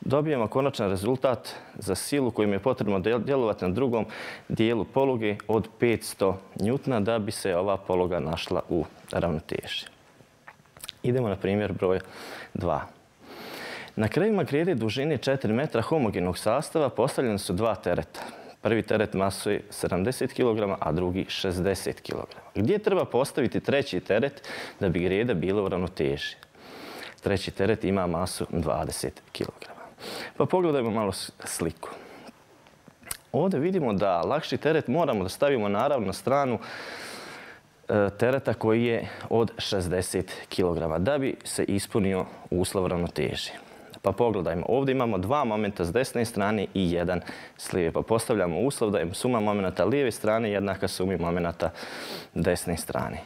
Speaker 6: dobijemo konačan rezultat za silu kojim je potrebno djelovati na drugom dijelu poluge od 500 njutna da bi se ova pologa našla u ravnoteži. Idemo na primjer broj 2. Na krajima grede dužine 4 metra homogenog sastava postavljene su dva tereta. Prvi teret masuje 70 kg, a drugi 60 kg. Gdje treba postaviti treći teret da bi greda bila u ravnoteži? Treći teret ima masu 20 kg. Pa pogledajmo malo sliku. Ovdje vidimo da lakši teret moramo da stavimo naravno na stranu tereta koji je od 60 kg da bi se ispunio uslov ravnoteži. Pa pogledajmo, ovdje imamo dva momenta s desne strane i jedan s lijeve. Pa postavljamo uslov da je suma momenta lijeve strane jednaka sumi momenta desne strane.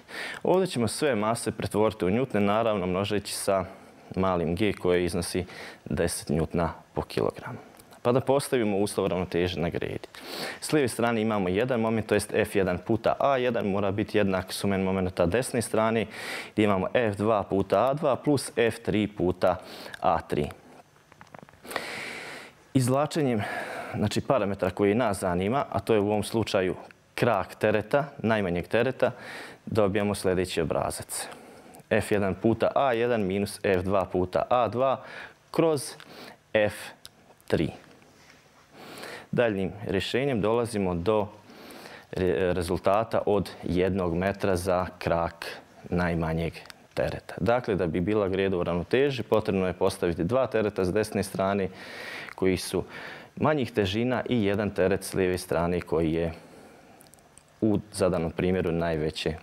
Speaker 6: Ovdje ćemo sve mase pretvoriti u njutne, naravno množeći sa malim g koje iznosi 10 njutna po kilogramu. Pa da postavimo uslov ravnoteže na gredi. S lijeve strane imamo jedan moment, to jest F1 puta A1 mora biti jednak sumen momenta desne strane gdje imamo F2 puta A2 plus F3 puta A3. Izvlačenjem znači, parametra koji nas zanima, a to je u ovom slučaju krak tereta, najmanjeg tereta, dobijamo sljedeći obrazac. F1 puta A1 minus F2 puta A2 kroz F3. Daljnim rješenjem dolazimo do rezultata od jednog metra za krak najmanjeg tereta. Dakle, da bi bila greda u ravnoteži, potrebno je postaviti dva tereta s desne strane koji su manjih težina i jedan teret s lijeve strane koji je u zadanom primjeru najveće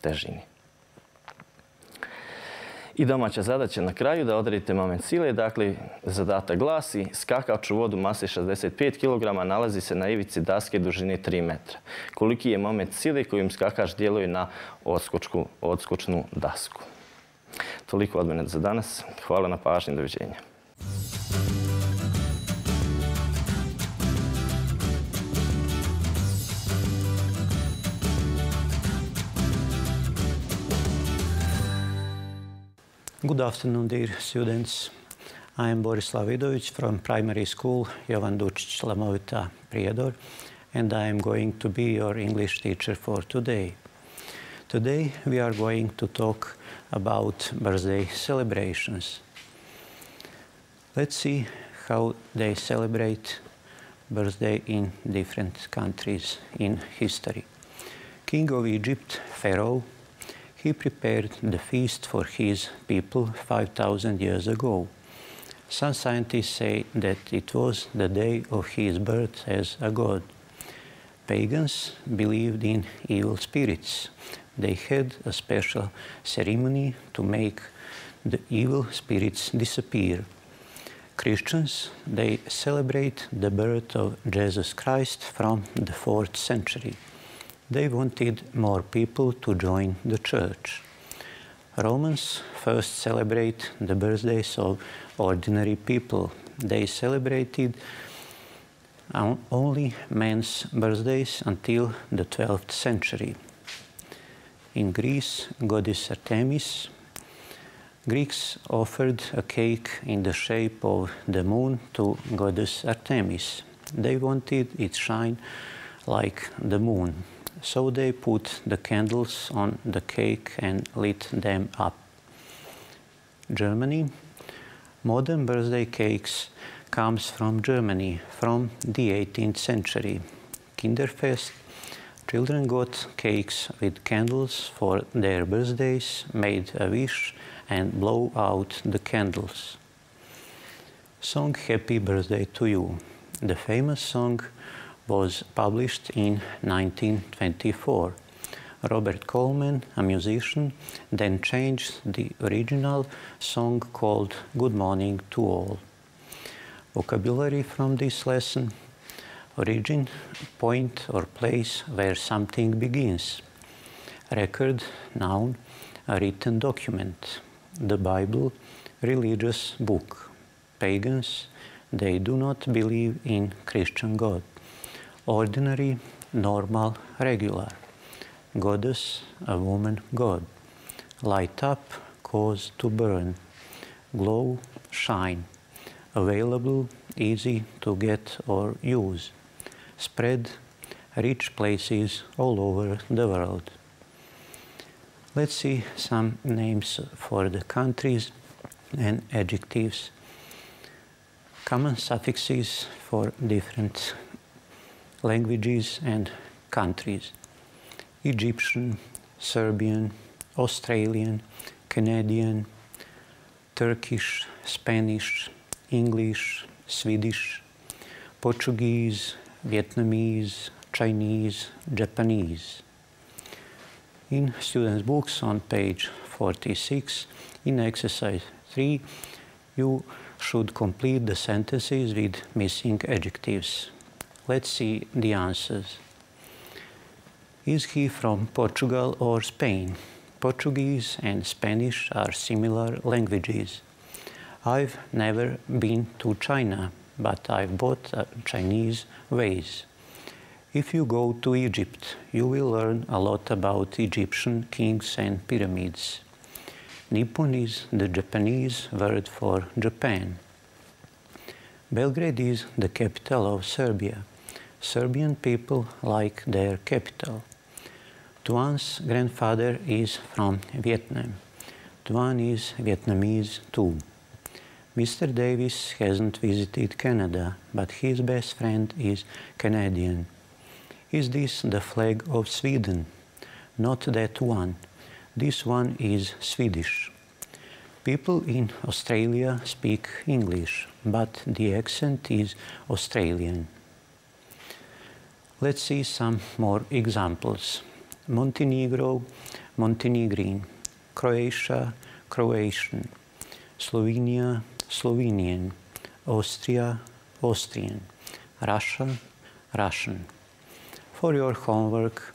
Speaker 6: težine. I domaća zadaća na kraju da odredite moment sile. Dakle, zadatak glasi skakač u vodu mase 65 kg nalazi se na ivici daske dužine 3 metra. Koliki je moment sile kojim skakač djeluje na odskočnu dasku. Toliko od mene za danas. Hvala na pažnji. Doviđenja.
Speaker 2: Good afternoon, dear students. I am Boris Lavidovic from primary school Jovan Dučić Lamovita Prijedor, and I am going to be your English teacher for today. Today we are going to talk about birthday celebrations. Let's see how they celebrate birthday in different countries in history. King of Egypt, Pharaoh, he prepared the feast for his people 5,000 years ago. Some scientists say that it was the day of his birth as a god. Pagans believed in evil spirits. They had a special ceremony to make the evil spirits disappear. Christians, they celebrate the birth of Jesus Christ from the 4th century they wanted more people to join the church. Romans first celebrate the birthdays of ordinary people. They celebrated only men's birthdays until the 12th century. In Greece, goddess Artemis, Greeks offered a cake in the shape of the moon to goddess Artemis. They wanted it shine like the moon. So they put the candles on the cake and lit them up. Germany. Modern birthday cakes comes from Germany from the 18th century. Kinderfest. Children got cakes with candles for their birthdays, made a wish and blow out the candles. Song Happy Birthday to You. The famous song was published in 1924. Robert Coleman, a musician, then changed the original song called Good Morning to All. Vocabulary from this lesson origin, point or place where something begins. Record, noun, a written document. The Bible, religious book. pagans. They do not believe in Christian God. Ordinary, normal, regular. Goddess, a woman, God. Light up, cause to burn. Glow, shine. Available, easy to get or use. Spread, reach places all over the world. Let's see some names for the countries and adjectives. Common suffixes for different languages and countries. Egyptian, Serbian, Australian, Canadian, Turkish, Spanish, English, Swedish, Portuguese, Vietnamese, Chinese, Japanese. In students' books on page 46, in exercise 3, you should complete the sentences with missing adjectives. Let's see the answers. Is he from Portugal or Spain? Portuguese and Spanish are similar languages. I've never been to China, but I've bought Chinese vase. If you go to Egypt, you will learn a lot about Egyptian kings and pyramids. Nippon is the Japanese word for Japan. Belgrade is the capital of Serbia. Serbian people like their capital. Tuan's grandfather is from Vietnam. Tuan is Vietnamese too. Mr. Davis hasn't visited Canada, but his best friend is Canadian. Is this the flag of Sweden? Not that one. This one is Swedish. People in Australia speak English, but the accent is Australian. Let's see some more examples. Montenegro, Montenegrin. Croatia, Croatian. Slovenia, Slovenian. Austria, Austrian. Russia, Russian. For your homework,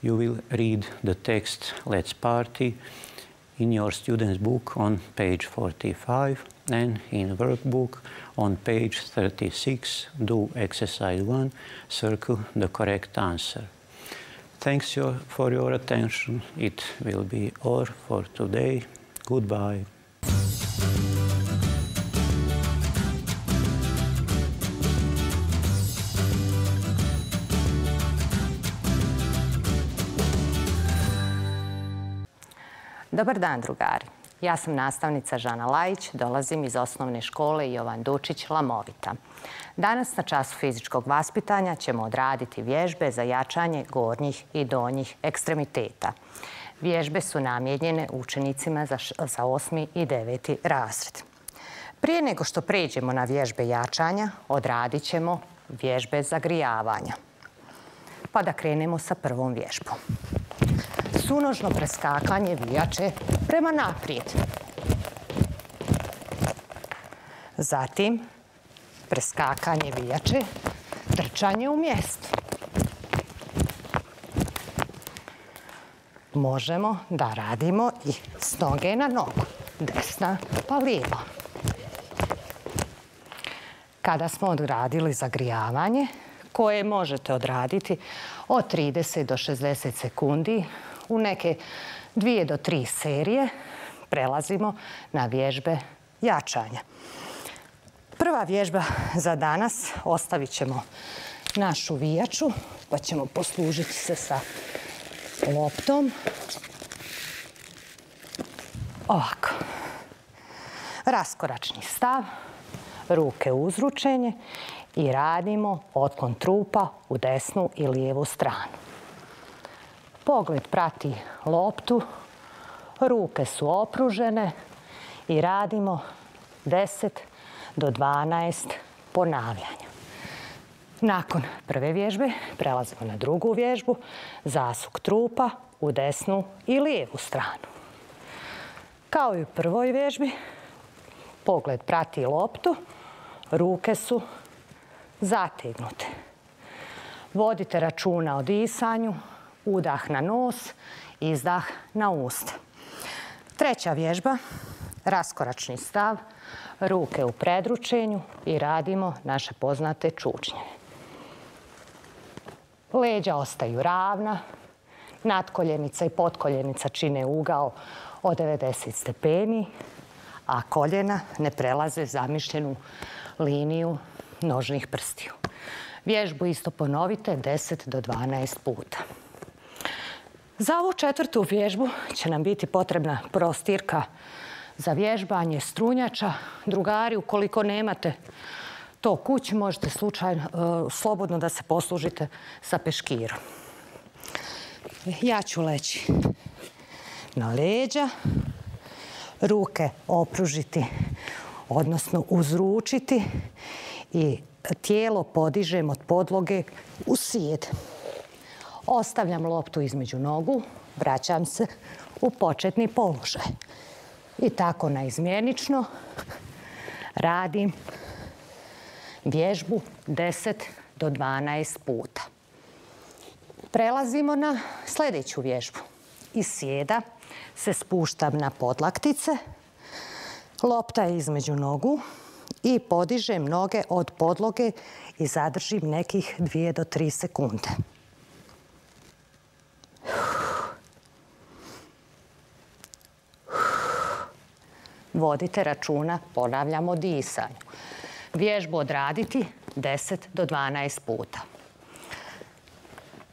Speaker 2: you will read the text Let's Party in your student's book on page 45 and in workbook on page 36 do exercise 1 circle the correct answer. Thanks your, for your attention. It will be all for today. Goodbye.
Speaker 4: Dobar dan, drugari. Ja sam nastavnica Žana Lajić, dolazim iz osnovne škole Jovan Dučić Lamovita. Danas na času fizičkog vaspitanja ćemo odraditi vježbe za jačanje gornjih i donjih ekstremiteta. Vježbe su namjenjene učenicima za, za osmi i deveti razred. Prije nego što pređemo na vježbe jačanja, odradit ćemo vježbe zagrijavanja. Pa da krenemo sa prvom vježbom sunožno preskakanje vijače prema naprijed. Zatim preskakanje vijače, trčanje u mjestu. Možemo da radimo i s noge na nogu, desna pa lijevo. Kada smo odradili zagrijavanje, koje možete odraditi od 30 do 60 sekundi, u neke dvije do tri serije prelazimo na vježbe jačanja. Prva vježba za danas ostavit ćemo našu vijaču pa ćemo poslužiti se sa loptom. Ovako. Raskoračni stav, ruke uzručenje i radimo otklon trupa u desnu i lijevu stranu. Pogled prati loptu, ruke su opružene i radimo 10 do 12 ponavljanja. Nakon prve vježbe prelazimo na drugu vježbu, zasuk trupa u desnu i lijevu stranu. Kao i u prvoj vježbi, pogled prati loptu, ruke su zategnute. Vodite računa o disanju, udah na nos, izdah na usta. Treća vježba, Raskoračni stav, ruke u predručenju i radimo naše poznate čučnje. Leđa ostaju ravna, nadkoljenica i potkoljenica čine ugao od 90 stepeni, a koljena ne prelaze zamišljenu liniju nožnih prstiju. Vježbu isto ponovite 10 do 12 puta. Za ovu četvrtu vježbu će nam biti potrebna prostirka za vježbanje strunjača. Drugari, ukoliko nemate to kući, možete slučajno, e, slobodno da se poslužite sa peškirom. Ja ću leći na leđa, ruke opružiti, odnosno uzručiti i tijelo podižem od podloge u sjed. Ostavljam loptu između nogu, vraćam se u početni položaj. I tako naizmjenično radim vježbu 10 do 12 puta. Prelazimo na sljedeću vježbu. Iz sjeda se spuštam na podlaktice, lopta je između nogu i podižem noge od podloge i zadržim nekih 2 do 3 sekunde. Vodite računa, ponavljamo disanju. Vježbu odraditi 10 do 12 puta.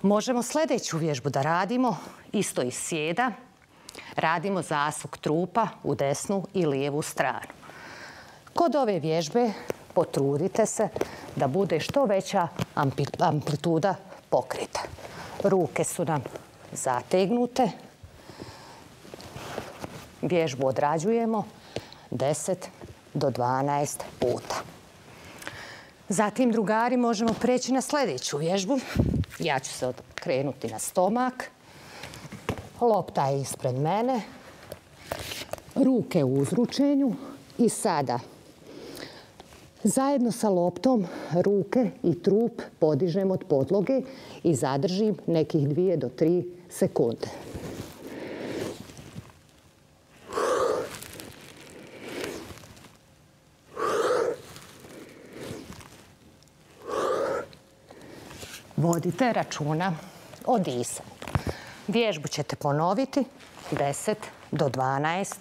Speaker 4: Možemo sljedeću vježbu da radimo, isto iz sjeda. Radimo zasuk trupa u desnu i lijevu stranu. Kod ove vježbe potrudite se da bude što veća amplituda pokrita. Ruke su nam zategnute. Vježbu odrađujemo 10 do 12 puta. Zatim, drugari, možemo preći na sljedeću vježbu. Ja ću se okrenuti na stomak. Lopta je ispred mene. Ruke u uzručenju. I sada zajedno sa loptom ruke i trup podižem od podloge i zadržim nekih dvije do tri sekunde. vodite računa o disanju. Vježbu ćete ponoviti 10 do 12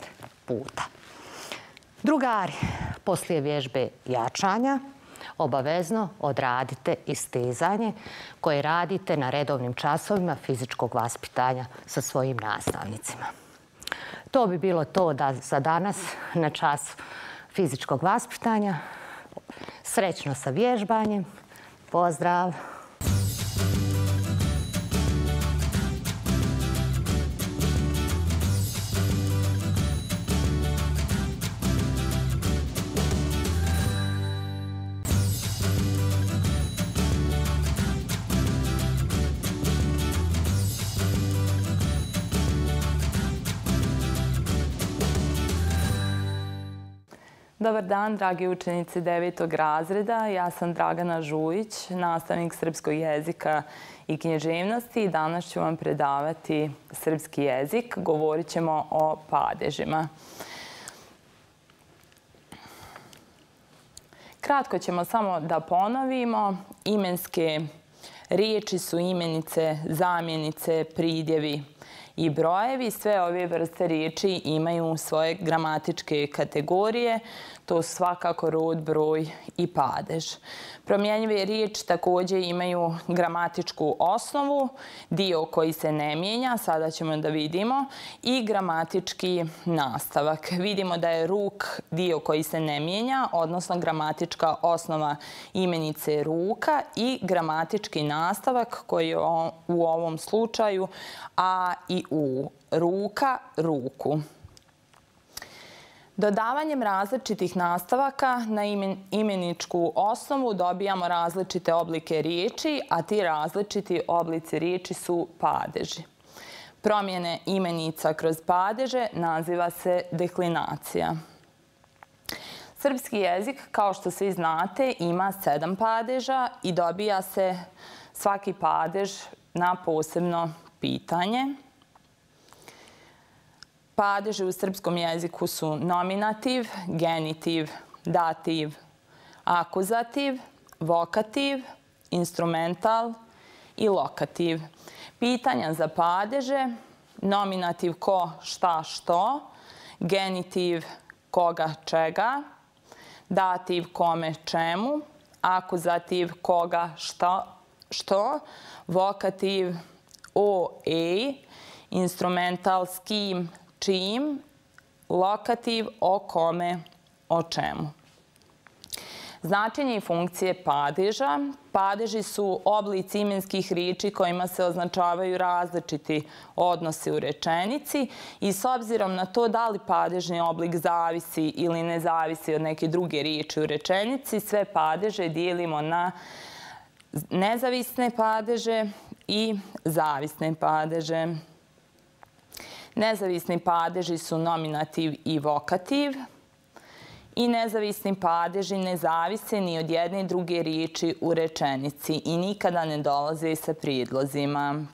Speaker 4: puta. Drugari, poslije vježbe jačanja, obavezno odradite istezanje koje radite na redovnim časovima fizičkog vaspitanja sa svojim nastavnicima. To bi bilo to da za danas na čas fizičkog vaspitanja. Srećno sa vježbanjem. Pozdrav!
Speaker 1: Dobar dan, dragi učenici devetog razreda. Ja sam Dragana Žujić, nastavnik srpskog jezika i knježevnosti. Danas ću vam predavati srpski jezik. Govorit ćemo o padežima. Kratko ćemo samo da ponovimo. Imenske riječi su imenice, zamjenice, pridjevi i brojevi. Sve ove vrste riječi imaju svoje gramatičke kategorije. To svakako rod, broj i padež. Promjenjive riječi također imaju gramatičku osnovu, dio koji se ne mijenja, sada ćemo da vidimo, i gramatički nastavak. Vidimo da je ruk dio koji se ne mijenja, odnosno gramatička osnova imenice ruka i gramatički nastavak koji je u ovom slučaju a i u. Ruka, ruku. Dodavanjem različitih nastavaka na imeničku osnovu dobijamo različite oblike riječi, a ti različiti oblici riječi su padeži. Promjene imenica kroz padeže naziva se deklinacija. Srpski jezik, kao što svi znate, ima sedam padeža i dobija se svaki padež na posebno pitanje. Padeži u srpskom jeziku su nominativ, genitiv, dativ, akuzativ, vokativ, instrumental i lokativ. Pitanja za padeže, nominativ ko, šta, što, genitiv koga, čega, dativ kome, čemu, akuzativ koga, šta, što, vokativ o, e, instrumental s kim, čim, lokativ o kome, o čemu. Značenje i funkcije padeža. Padeži su oblici imenskih riči kojima se označavaju različiti odnosi u rečenici i s obzirom na to da li padežni oblik zavisi ili ne zavisi od neke druge riječi u rečenici, sve padeže dijelimo na nezavisne padeže i zavisne padeže. Nezavisni padeži su nominativ i vokativ i nezavisni padeži ne zavise ni od jedne i druge riječi u rečenici i nikada ne dolaze sa prijedlozima.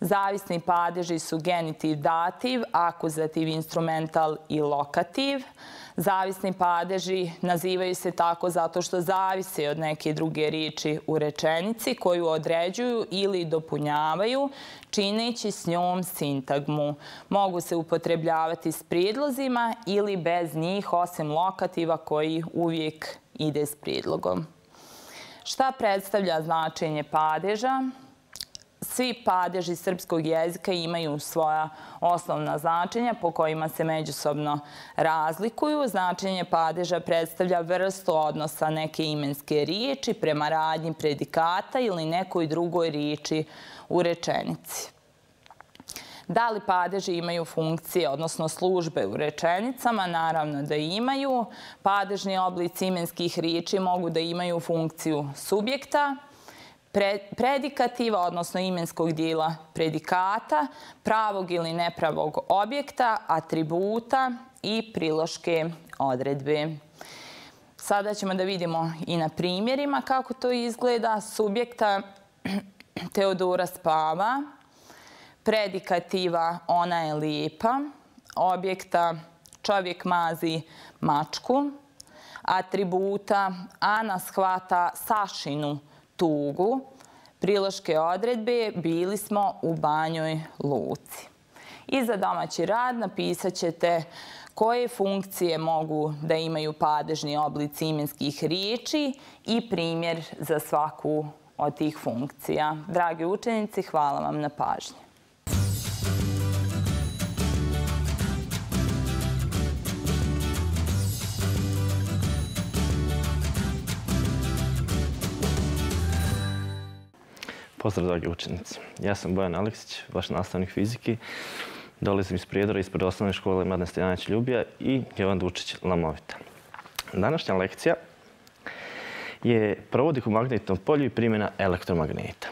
Speaker 1: Zavisni padeži su genitiv, dativ, akuzativ, instrumental i lokativ. Zavisni padeži nazivaju se tako zato što zavise od neke druge riječi u rečenici koju određuju ili dopunjavaju, čineći s njom sintagmu. Mogu se upotrebljavati s prijedlozima ili bez njih, osim lokativa koji uvijek ide s prijedlogom. Šta predstavlja značenje padeža? Svi padeži srpskog jezika imaju svoja osnovna značenja po kojima se međusobno razlikuju. Značenje padeža predstavlja vrstu odnosa neke imenske riječi prema radnji predikata ili nekoj drugoj riječi u rečenici. Da li padeži imaju funkcije, odnosno službe u rečenicama? Naravno da imaju. Padežni oblici imenskih riječi mogu da imaju funkciju subjekta, predikativa, odnosno imenskog dijela predikata, pravog ili nepravog objekta, atributa i priloške odredbe. Sada ćemo da vidimo i na primjerima kako to izgleda. Subjekta [clears throat] Teodora spava, predikativa ona je lijepa, objekta čovjek mazi mačku, atributa Ana shvata Sašinu tugu, priloške odredbe bili smo u banjoj luci. I za domaći rad napisat ćete koje funkcije mogu da imaju padežni oblici imenskih riječi i primjer za svaku od tih funkcija. Dragi učenici, hvala vam na pažnji.
Speaker 6: Pozdrav, dragi učenici. Ja sam Bojan Aleksić, vaš nastavnik fiziki. Dolazim iz Prijedora, ispred osnovne škole Mladen Stojanović Ljubija i Jovan Dučić Lamovita. Današnja lekcija je provodik u magnetnom polju i primjena elektromagneta.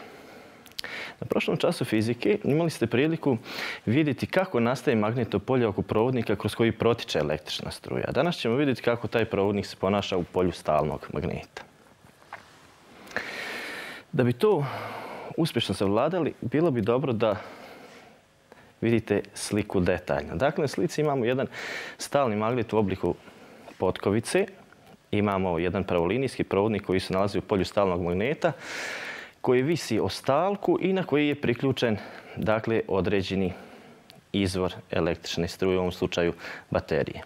Speaker 6: Na prošlom času fizike imali ste priliku vidjeti kako nastaje magnetno polje oko provodnika kroz koji protiče električna struja. Danas ćemo vidjeti kako taj provodnik se ponaša u polju stalnog magneta. Da bi to uspješno savladali, bilo bi dobro da vidite sliku detaljno. Dakle, na slici imamo jedan stalni magnet u obliku potkovice. Imamo jedan pravolinijski provodnik koji se nalazi u polju stalnog magneta koji visi o stalku i na koji je priključen dakle, određeni izvor električne struje, u ovom slučaju baterije.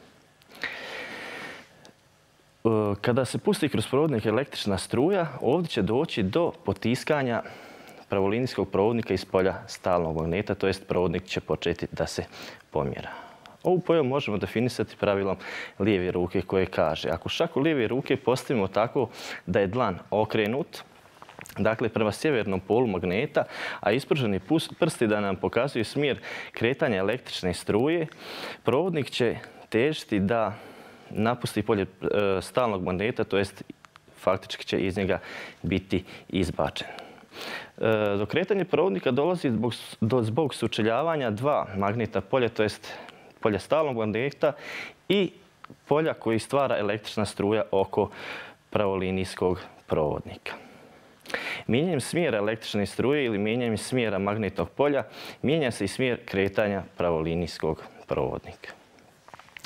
Speaker 6: E, kada se pusti kroz provodnik električna struja, ovdje će doći do potiskanja pravolinijskog provodnika iz polja stalnog magneta, to jest provodnik će početi da se pomjera. Ovu pojavu možemo definisati pravilom lijeve ruke koje kaže ako šaku lijeve ruke postavimo tako da je dlan okrenut, dakle prema sjevernom polu magneta, a isprženi prsti da nam pokazuju smjer kretanja električne struje, provodnik će težiti da napusti polje e, stalnog magneta, to jest faktički će iz njega biti izbačen. E, do kretanja provodnika dolazi zbog, sučeljavanja dva magnetna polja, to jest polja stalnog magneta i polja koji stvara električna struja oko pravolinijskog provodnika. Mijenjanjem smjera električne struje ili mijenjanjem smjera magnetnog polja mijenja se i smjer kretanja pravolinijskog provodnika.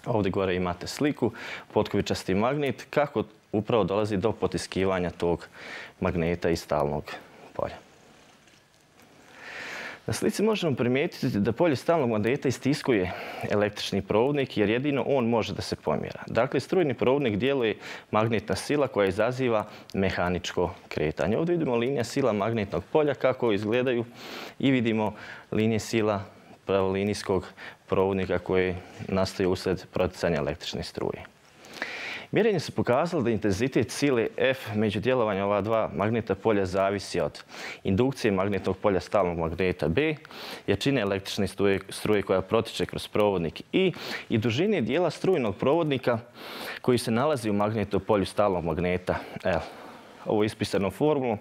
Speaker 6: Ovdje gore imate sliku, potkovičasti magnet, kako upravo dolazi do potiskivanja tog magneta iz stalnog polja. Na slici možemo primijetiti da polje stalnog magneta istiskuje električni provodnik jer jedino on može da se pomjera. Dakle, strujni provodnik djeluje magnetna sila koja izaziva mehaničko kretanje. Ovdje vidimo linija sila magnetnog polja kako izgledaju i vidimo linije sila pravolinijskog provodnika koje nastaju usred proticanja električne struje. Mjerenje su pokazalo da intenzitet sile F među djelovanjem ova dva magneta polja zavisi od indukcije magnetnog polja stalnog magneta B, jačine električne struje, koja protiče kroz provodnik I i dužine dijela strujnog provodnika koji se nalazi u magnetnom polju stalnog magneta L. Ovo ispisano formulu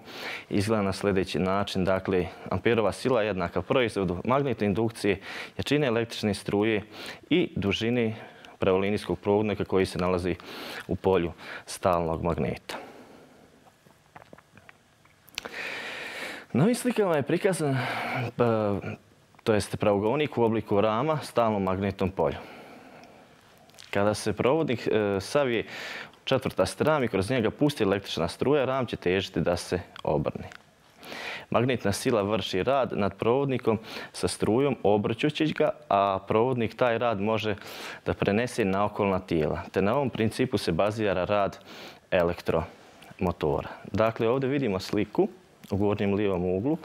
Speaker 6: izgleda na sljedeći način. Dakle, amperova sila je jednaka proizvodu magnetne indukcije, jačine električne struje i dužine pravolinijskog provodnika koji se nalazi u polju stalnog magneta. Na ovim slikama je prikazan pa, to jest u obliku rama stalnom magnetnom polju. Kada se provodnik e, savije četvrta stram i kroz njega pusti električna struja, ram će težiti da se obrne. Magnetna sila vrši rad nad provodnikom sa strujom obrćući ga, a provodnik taj rad može da prenese na okolna tijela. Te na ovom principu se bazira rad elektromotora. Dakle, ovdje vidimo sliku u gornjem lijevom uglu.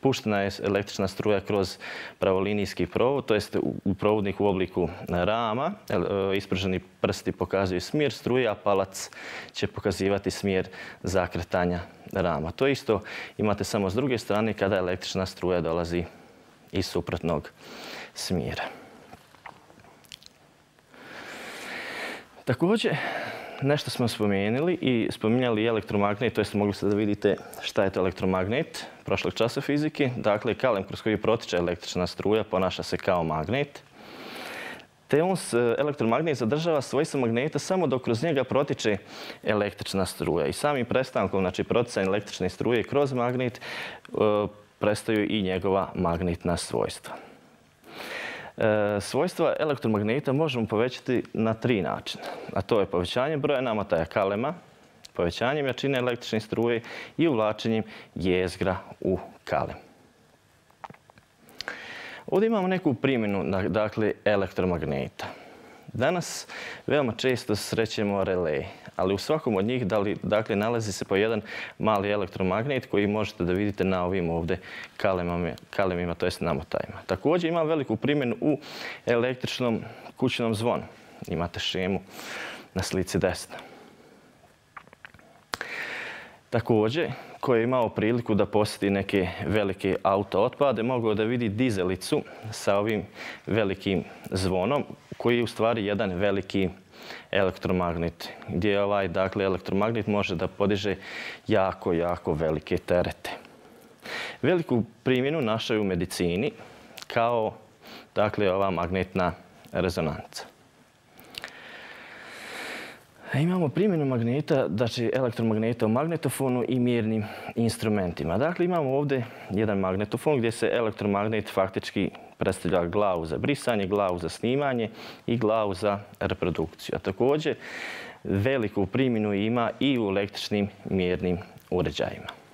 Speaker 6: Puštena je električna struja kroz pravolinijski provod, to jest u provodnik u obliku rama. E, isprženi prsti pokazuju smjer struje, a palac će pokazivati smjer zakretanja rama. To isto imate samo s druge strane kada električna struja dolazi iz suprotnog smjera. Također, nešto smo spomenuli i spominjali elektromagnet, to jest mogli ste da vidite šta je to elektromagnet prošlog časa fizike. Dakle, kalem kroz koji protiče električna struja ponaša se kao magnet. Te on elektromagnet zadržava svojstvo magneta samo dok kroz njega protiče električna struja. I samim prestankom, znači proticanje električne struje kroz magnet, e, prestaju i njegova magnetna svojstva. E, svojstva elektromagneta možemo povećati na tri načina. A to je povećanje broja namataja kalema, povećanjem jačine električne struje i uvlačenjem jezgra u kalem. Ovdje imamo neku primjenu dakle, elektromagneta. Danas veoma često srećemo relej, ali u svakom od njih dakle, nalazi se po jedan mali elektromagnet koji možete da vidite na ovim ovdje kalemima, to jest namotajima. Također ima veliku primjenu u električnom kućnom zvonu. Imate šemu na slici desna. Također, ko je imao priliku da posjeti neke velike auto otpade, mogao da vidi dizelicu sa ovim velikim zvonom, koji je u stvari jedan veliki elektromagnet, gdje ovaj dakle, elektromagnet može da podiže jako, jako velike terete. Veliku primjenu našaju u medicini kao dakle, ova magnetna rezonanca. Imamo primjenu magneta, znači elektromagneta u magnetofonu i mjernim instrumentima. Dakle, imamo ovdje jedan magnetofon gdje se elektromagnet faktički predstavlja glavu za brisanje, glavu za snimanje i glavu za reprodukciju. A također veliku primjenu ima i u električnim mjernim uređajima.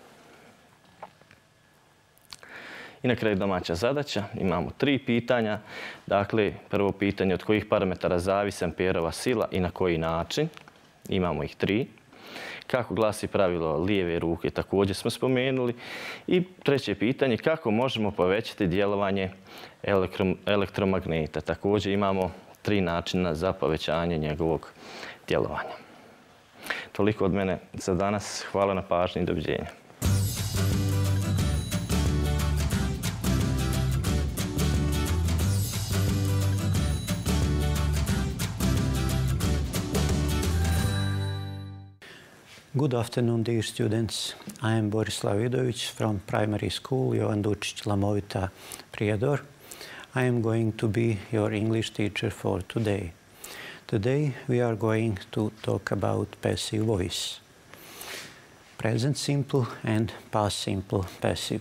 Speaker 6: I na kraju domaća zadaća. Imamo tri pitanja. Dakle, prvo pitanje od kojih parametara zavisi amperova sila i na koji način. Imamo ih tri. Kako glasi pravilo lijeve ruke, također smo spomenuli. I treće pitanje, kako možemo povećati djelovanje elektromagneta. Također imamo tri načina za povećanje njegovog djelovanja. Toliko od mene za danas. Hvala na pažnji i doviđenja.
Speaker 2: Good afternoon, dear students. I am Boris Lavidovic from primary school Jovan Dučić Lamovita Prijedor. I am going to be your English teacher for today. Today we are going to talk about passive voice. present simple and past simple passive.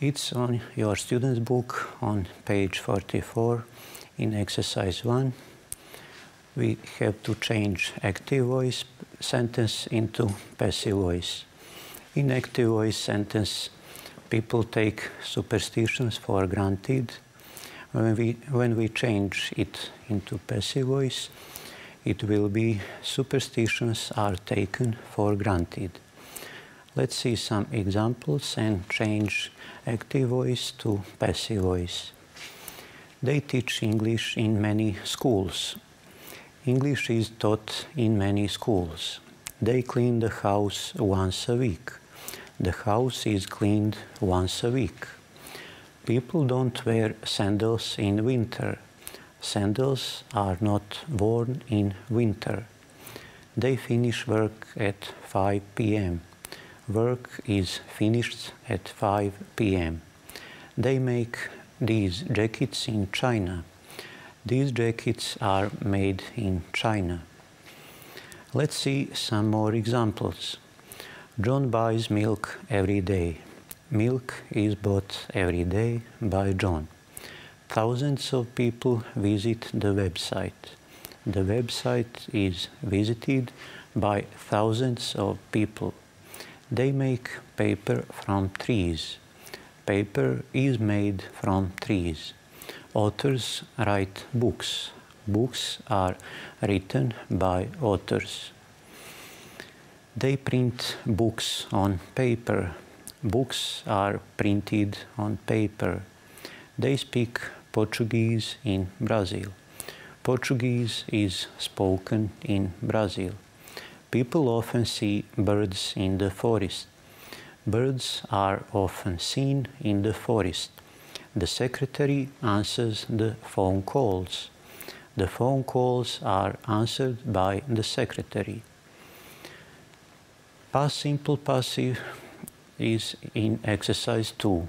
Speaker 2: It's on your student's book on page 44 in exercise 1. We have to change active voice sentence into passive voice. In active voice sentence, people take superstitions for granted. When we, when we change it into passive voice, it will be superstitions are taken for granted. Let's see some examples and change active voice to passive voice. They teach English in many schools. English is taught in many schools. They clean the house once a week. The house is cleaned once a week. People don't wear sandals in winter. Sandals are not worn in winter. They finish work at 5 p.m. Work is finished at 5 p.m. They make these jackets in China. These jackets are made in China. Let's see some more examples. John buys milk every day. Milk is bought every day by John. Thousands of people visit the website. The website is visited by thousands of people. They make paper from trees. Paper is made from trees. Authors write books. Books are written by authors. They print books on paper. Books are printed on paper. They speak Portuguese in Brazil. Portuguese is spoken in Brazil. People often see birds in the forest. Birds are often seen in the forest. The secretary answers the phone calls. The phone calls are answered by the secretary. Past simple passive is in exercise 2.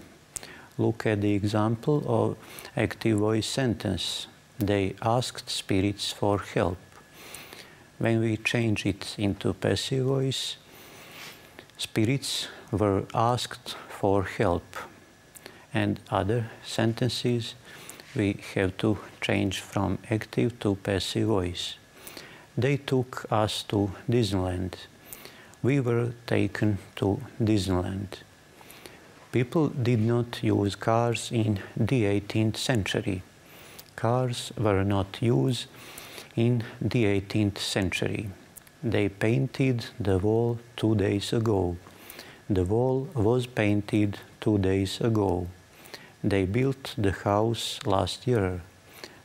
Speaker 2: Look at the example of active voice sentence. They asked spirits for help. When we change it into passive voice, spirits were asked for help. And other sentences we have to change from active to passive voice. They took us to Disneyland. We were taken to Disneyland. People did not use cars in the 18th century. Cars were not used in the 18th century. They painted the wall two days ago. The wall was painted two days ago. They built the house last year.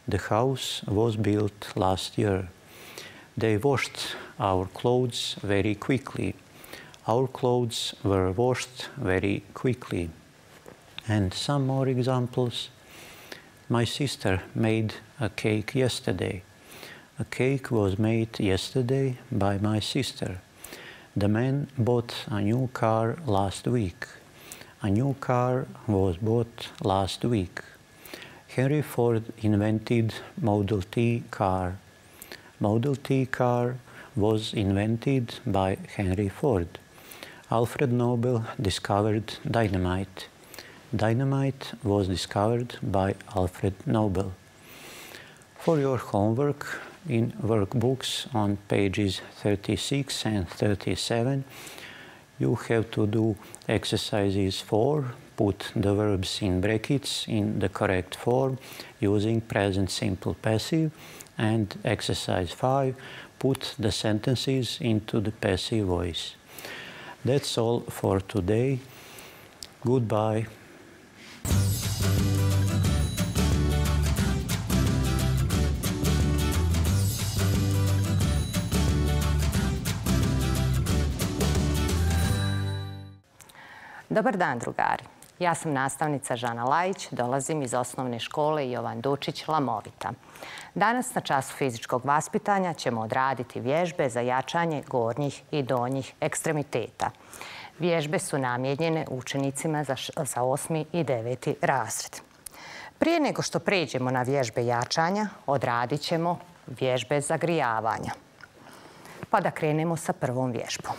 Speaker 2: The house was built last year. They washed our clothes very quickly. Our clothes were washed very quickly. And some more examples. My sister made a cake yesterday. A cake was made yesterday by my sister. The man bought a new car last week. A new car was bought last week. Henry Ford invented Model T car. Model T car was invented by Henry Ford. Alfred Nobel discovered dynamite. Dynamite was discovered by Alfred Nobel. For your homework in workbooks on pages 36 and 37, you have to do exercises 4, put the verbs in brackets in the correct form using present simple passive, and exercise 5, put the sentences into the passive voice. That's all for today. Goodbye.
Speaker 4: Dobar dan, drugari. Ja sam nastavnica Žana Lajić, dolazim iz osnovne škole Jovan Dučić Lamovita. Danas na času fizičkog vaspitanja ćemo odraditi vježbe za jačanje gornjih i donjih ekstremiteta. Vježbe su namjenjene učenicima za, osmi i deveti razred. Prije nego što pređemo na vježbe jačanja, odradit ćemo vježbe zagrijavanja. Pa da krenemo sa prvom vježbom.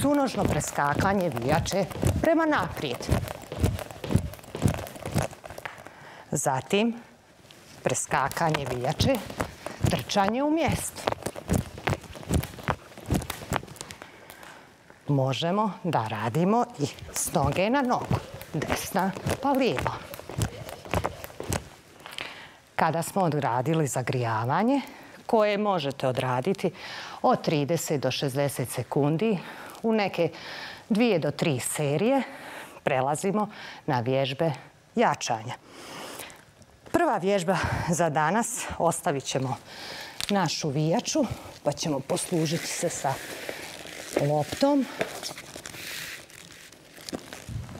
Speaker 4: Sunožno preskakanje vijače prema naprijed. Zatim preskakanje vijače, trčanje u mjestu. Možemo da radimo i s noge na nogu, desna pa lijeva. Kada smo odradili zagrijavanje, koje možete odraditi od 30 do 60 sekundi u neke dvije do tri serije, prelazimo na vježbe jačanja. Prva vježba za danas ostavit ćemo našu vijaču pa ćemo poslužiti se sa loptom.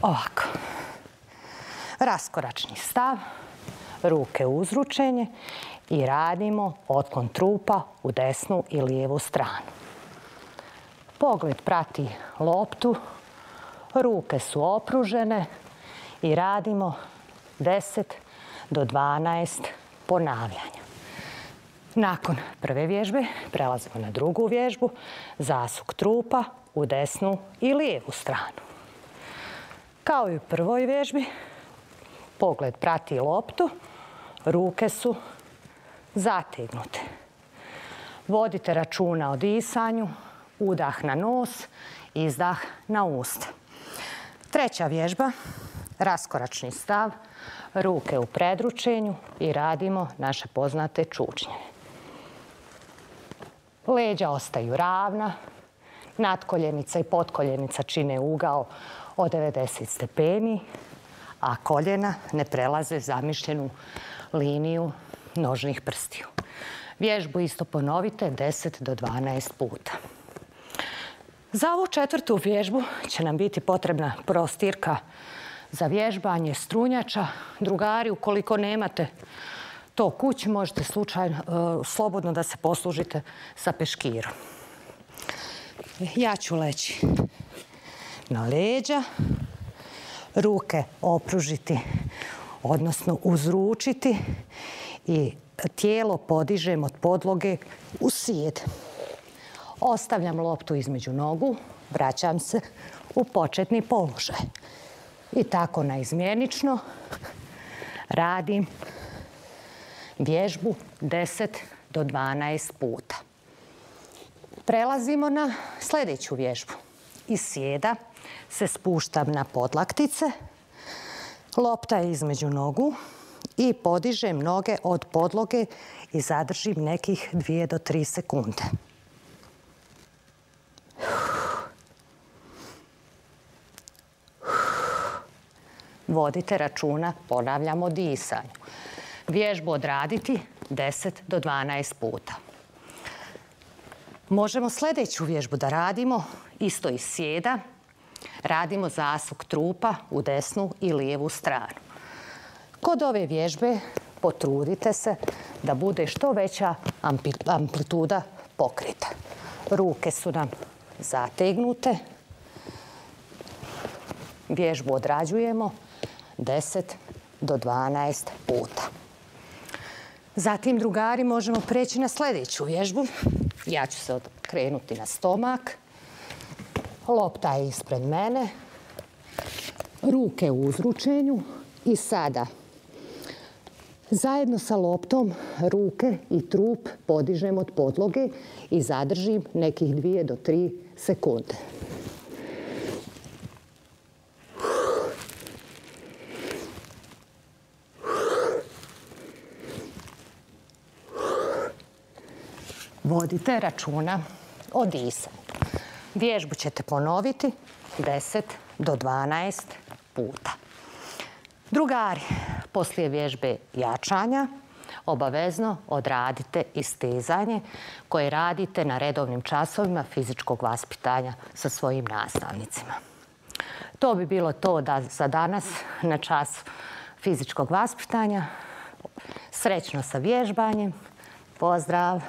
Speaker 4: Ovako. Raskoračni stav, ruke uzručenje i radimo otklon trupa u desnu i lijevu stranu. Pogled prati loptu, ruke su opružene i radimo 10 do 12 ponavljanja. Nakon prve vježbe prelazimo na drugu vježbu, zasuk trupa u desnu i lijevu stranu. Kao i u prvoj vježbi, pogled prati loptu, ruke su zategnute. Vodite računa o disanju, udah na nos, izdah na usta. Treća vježba, raskoračni stav, ruke u predručenju i radimo naše poznate čučnje. Leđa ostaju ravna, nadkoljenica i potkoljenica čine ugao od 90 stepeni, a koljena ne prelaze zamišljenu liniju nožnih prstiju. Vježbu isto ponovite 10 do 12 puta. Za ovu četvrtu vježbu će nam biti potrebna prostirka za vježbanje strunjača. Drugari, ukoliko nemate to kući, možete slučajno, e, slobodno da se poslužite sa peškirom. Ja ću leći na leđa, ruke opružiti, odnosno uzručiti i tijelo podižem od podloge u sjed. Ostavljam loptu između nogu, vraćam se u početni položaj. I tako naizmjenično radim vježbu 10 do 12 puta. Prelazimo na sljedeću vježbu. Iz sjeda se spuštam na podlaktice, lopta je između nogu i podižem noge od podloge i zadržim nekih 2 do 3 sekunde. vodite računa, ponavljamo disanju. Vježbu odraditi 10 do 12 puta. Možemo sljedeću vježbu da radimo, isto iz sjeda. Radimo zasuk trupa u desnu i lijevu stranu. Kod ove vježbe potrudite se da bude što veća amplituda pokrita. Ruke su nam zategnute. Vježbu odrađujemo 10 do 12 puta. Zatim, drugari, možemo preći na sljedeću vježbu. Ja ću se okrenuti na stomak. Lopta je ispred mene. Ruke u uzručenju. I sada zajedno sa loptom ruke i trup podižem od podloge i zadržim nekih dvije do tri sekunde. vodite računa o disanju. Vježbu ćete ponoviti 10 do 12 puta. Drugari, poslije vježbe jačanja obavezno odradite istezanje koje radite na redovnim časovima fizičkog vaspitanja sa svojim nastavnicima. To bi bilo to da za danas na čas fizičkog vaspitanja. Srećno sa vježbanjem. Pozdrav!